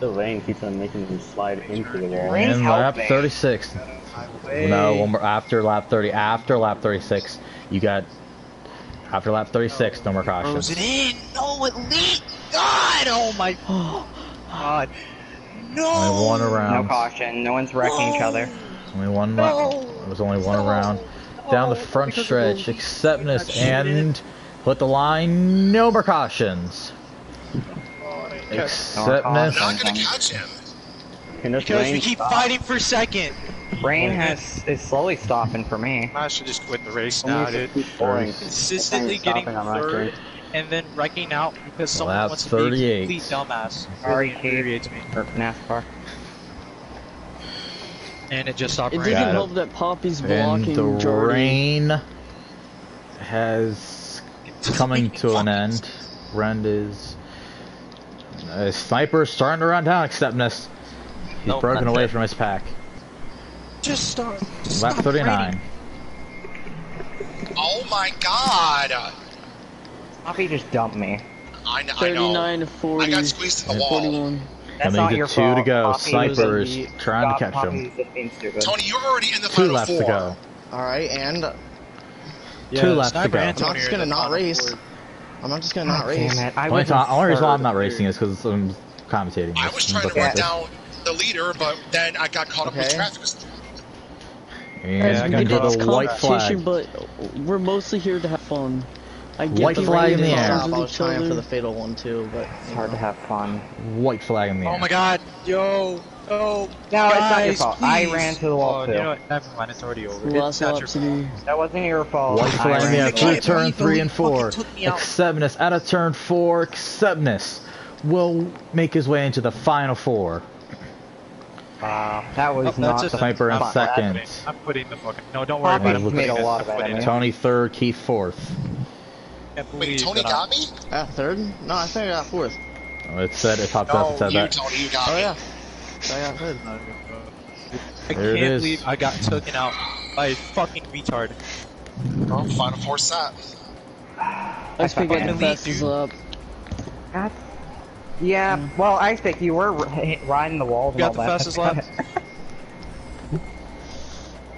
I: The rain keeps on making me slide into the wall.
G: Rain's
A: And lap
G: helping.
A: 36. No, one more after lap 30. After lap 36, you got after lap 36, no more
C: Throws
A: cautions.
C: it in. No, elite. God, oh my God. No.
A: Only one around.
G: No caution. No one's wrecking each other.
A: Only one lap. It was only one around. Down the oh, front stretch, acceptance and put the line. No more cautions. Acceptness.
E: Not gonna catch him.
C: Because we keep fighting for second.
G: Rain has is slowly stopping for me.
C: I should just quit the race now, dude.
I: keep.
C: Consistently getting third and then wrecking out because someone
A: Lap
C: wants to
A: 38.
C: be a complete dumbass.
G: Sorry,
C: Really
G: Keith.
C: infuriates me.
G: Or NASCAR.
C: And it just stopped
H: It
C: raining.
H: doesn't
A: Got it.
H: help that Poppy's
A: And
H: blocking
A: the
H: Jardy.
A: rain has coming to an end. Rend is uh, sniper starting to run down acceptness. He's
D: Nope,
A: broken away
D: it.
A: from his pack.
C: Just start. Just
A: Lap 39.
C: raining.
E: Oh my god!
G: Poppy just dumped me.
E: I, know.
H: 39 to 40.
E: I got squeezed in the wall.
H: 41.
G: That's
A: Coming
G: not
A: to
G: your
A: two
G: fault.
A: to go.
G: Poppy
A: Sniper is trying to catch
G: Poppy's
A: him.
G: just being stupid.
E: Tony, you're already in the
A: Two
E: final
A: laps
E: four.
A: to go.
F: Alright, and
C: Yeah,
A: Two laps to
C: Sniper
A: go.
C: and
F: not just gonna not race.
C: four.
F: I'm not just gonna not
G: God
F: race.
G: Damn it. I
A: Only,
G: was
A: time, only reason why I'm not racing is because I'm commentating.
E: I was trying to
A: before
E: run
A: this.
E: down the leader, but then I got caught up with traffic.
C: Yeah, I got
A: into
C: caught
A: the
C: up.
A: white flag.
H: but we're mostly here to have fun. I get
A: White
H: the
A: flag in the air.
F: I was trying for the fatal one too, but
G: It's hard to have fun.
A: White flag in the oh air.
C: Oh my god, yo, yo,
G: No, it's not your
C: guys,
G: fault. I ran to the wall
C: oh,
G: too.
C: You know what? Never mind, it's already over.
H: Last
C: It's not your
H: city.
G: That wasn't your fault.
A: White
G: I
A: flag in the
G: ran to
A: through turn three and four.
C: fucking took me out.
A: Out of turn four. Acceptness will make his way into the final four.
G: Wow, that was
C: Oh,
G: not
C: just-
G: the
A: Sniper in second.
C: I'm putting the fucking. No, don't worry
G: Poppy
C: about it.
G: Made a lot of
C: I'm putting
G: enemies.
C: it-
A: Tony third, Keith fourth.
E: Wait, Tony
C: that I'm-
E: got me?
F: At third? No, I think I got fourth.
A: Oh, it said it popped up.
E: No,
A: It said
E: you,
A: that.
E: Tony, you got
F: Oh
E: me.
F: yeah. I got third.
C: I
A: There
C: can't believe I got taken out by a fucking retard.
E: Oh, final four set.
H: Ice pick getting the
C: fucking
H: fastest
G: God. Yeah, well, I think you were riding the walls
C: You got the
G: that.
C: fastest lap?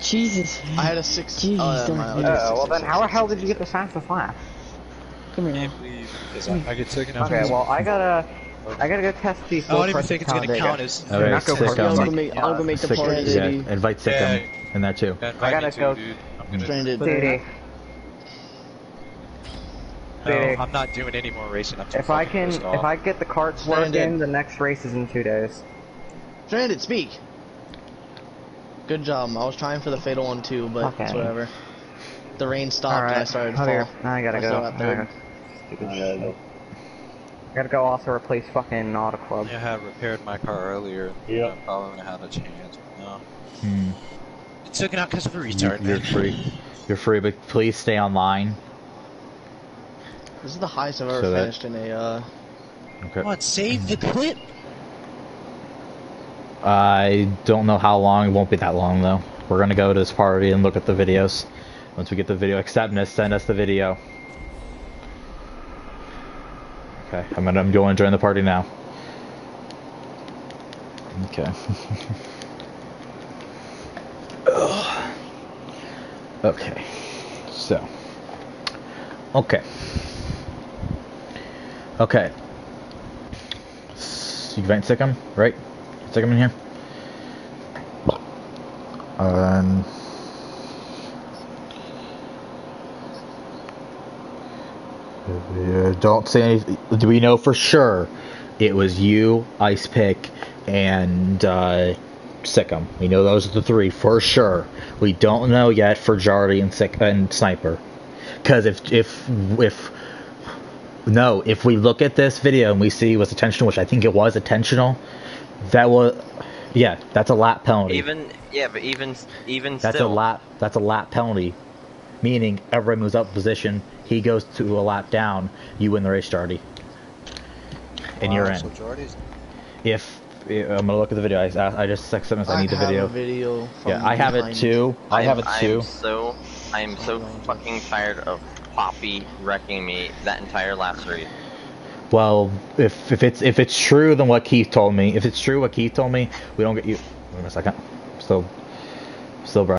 H: Jesus.
F: I had a six.
H: Jeez,
F: oh, yeah, my-
G: Uh,
F: six,
G: well then,
F: six,
G: how the hell did you get the fastest lap?
H: Come
C: I
H: here.
C: can't believe I, I get taken out.
G: Okay, well, I gotta, I gotta go test these.
C: I don't even think it's gonna count as.
A: All right,
G: not go
A: sick
G: for
H: I'll go make, I'll go make the
A: sick-
H: party,
A: yeah,
H: Diddy.
A: invite Sickum
C: Yeah.
A: in there too.
C: Yeah,
G: I gotta go-
C: dude. I'm gonna.
F: Stranded.
G: Diddy,
C: No, I'm not doing any more racing. I'm too
G: if I can, if. I get the carts
F: Stranded.
G: working, the next race is in two days.
F: Stranded, speak. Good job. I was trying for the fatal one too, but
G: Okay.
F: it's whatever. The rain stopped and I started to
G: okay,
F: fall.
G: now I gotta
F: I
G: go.
F: still got third.
G: I
I: I gotta go.
G: also replace fucking Auto Club.
C: I had repaired my car earlier.
I: Yeah.
C: I probably would have had a chance. But no.
A: Hmm.
C: It's taken out because of a
A: You,
C: retard.
A: you're
C: man.
A: free. You're free, but please stay online.
F: This is the highest I've ever
A: So that-
F: finished in a. Uh,
A: Okay.
C: What, save the clip.
A: I don't know how long. It won't be that long though. We're gonna go to this party and look at the videos. Once we get the video acceptance, send us the video. Okay, I'm gonna I'm going to join the party now. Okay. Okay. So. Okay. Okay. You invite Sickum, right? Sickum in here. Um. Uh, Don't say anything. Do we know for sure it was you, Ice Pick, and uh, Sickum? We know those are the three for sure. We don't know yet for Jardy and Sick and Sniper. Because if if if no, if we look at this video and we see it was intentional, which I think it was intentional, that was yeah, that's a lap penalty.
D: Even yeah, but even even
A: That's
D: still,
A: a lap. That's a lap penalty, meaning everyone moves up position. He goes to a lap down. You win the race, Jardy, and you're in.
C: so Jordy's-
A: If I'm gonna look at the video, I, I just text them. I need the video.
F: A video from
A: Yeah, I have it too. I
D: I'm-
A: have it too.
D: I'm
A: too.
D: so I'm so fucking tired of Poppy wrecking me that entire last race.
A: Well, if if it's if it's true, then what Keith told me. If it's true, what Keith told me, we don't get you. Wait a second. Still, still, bro.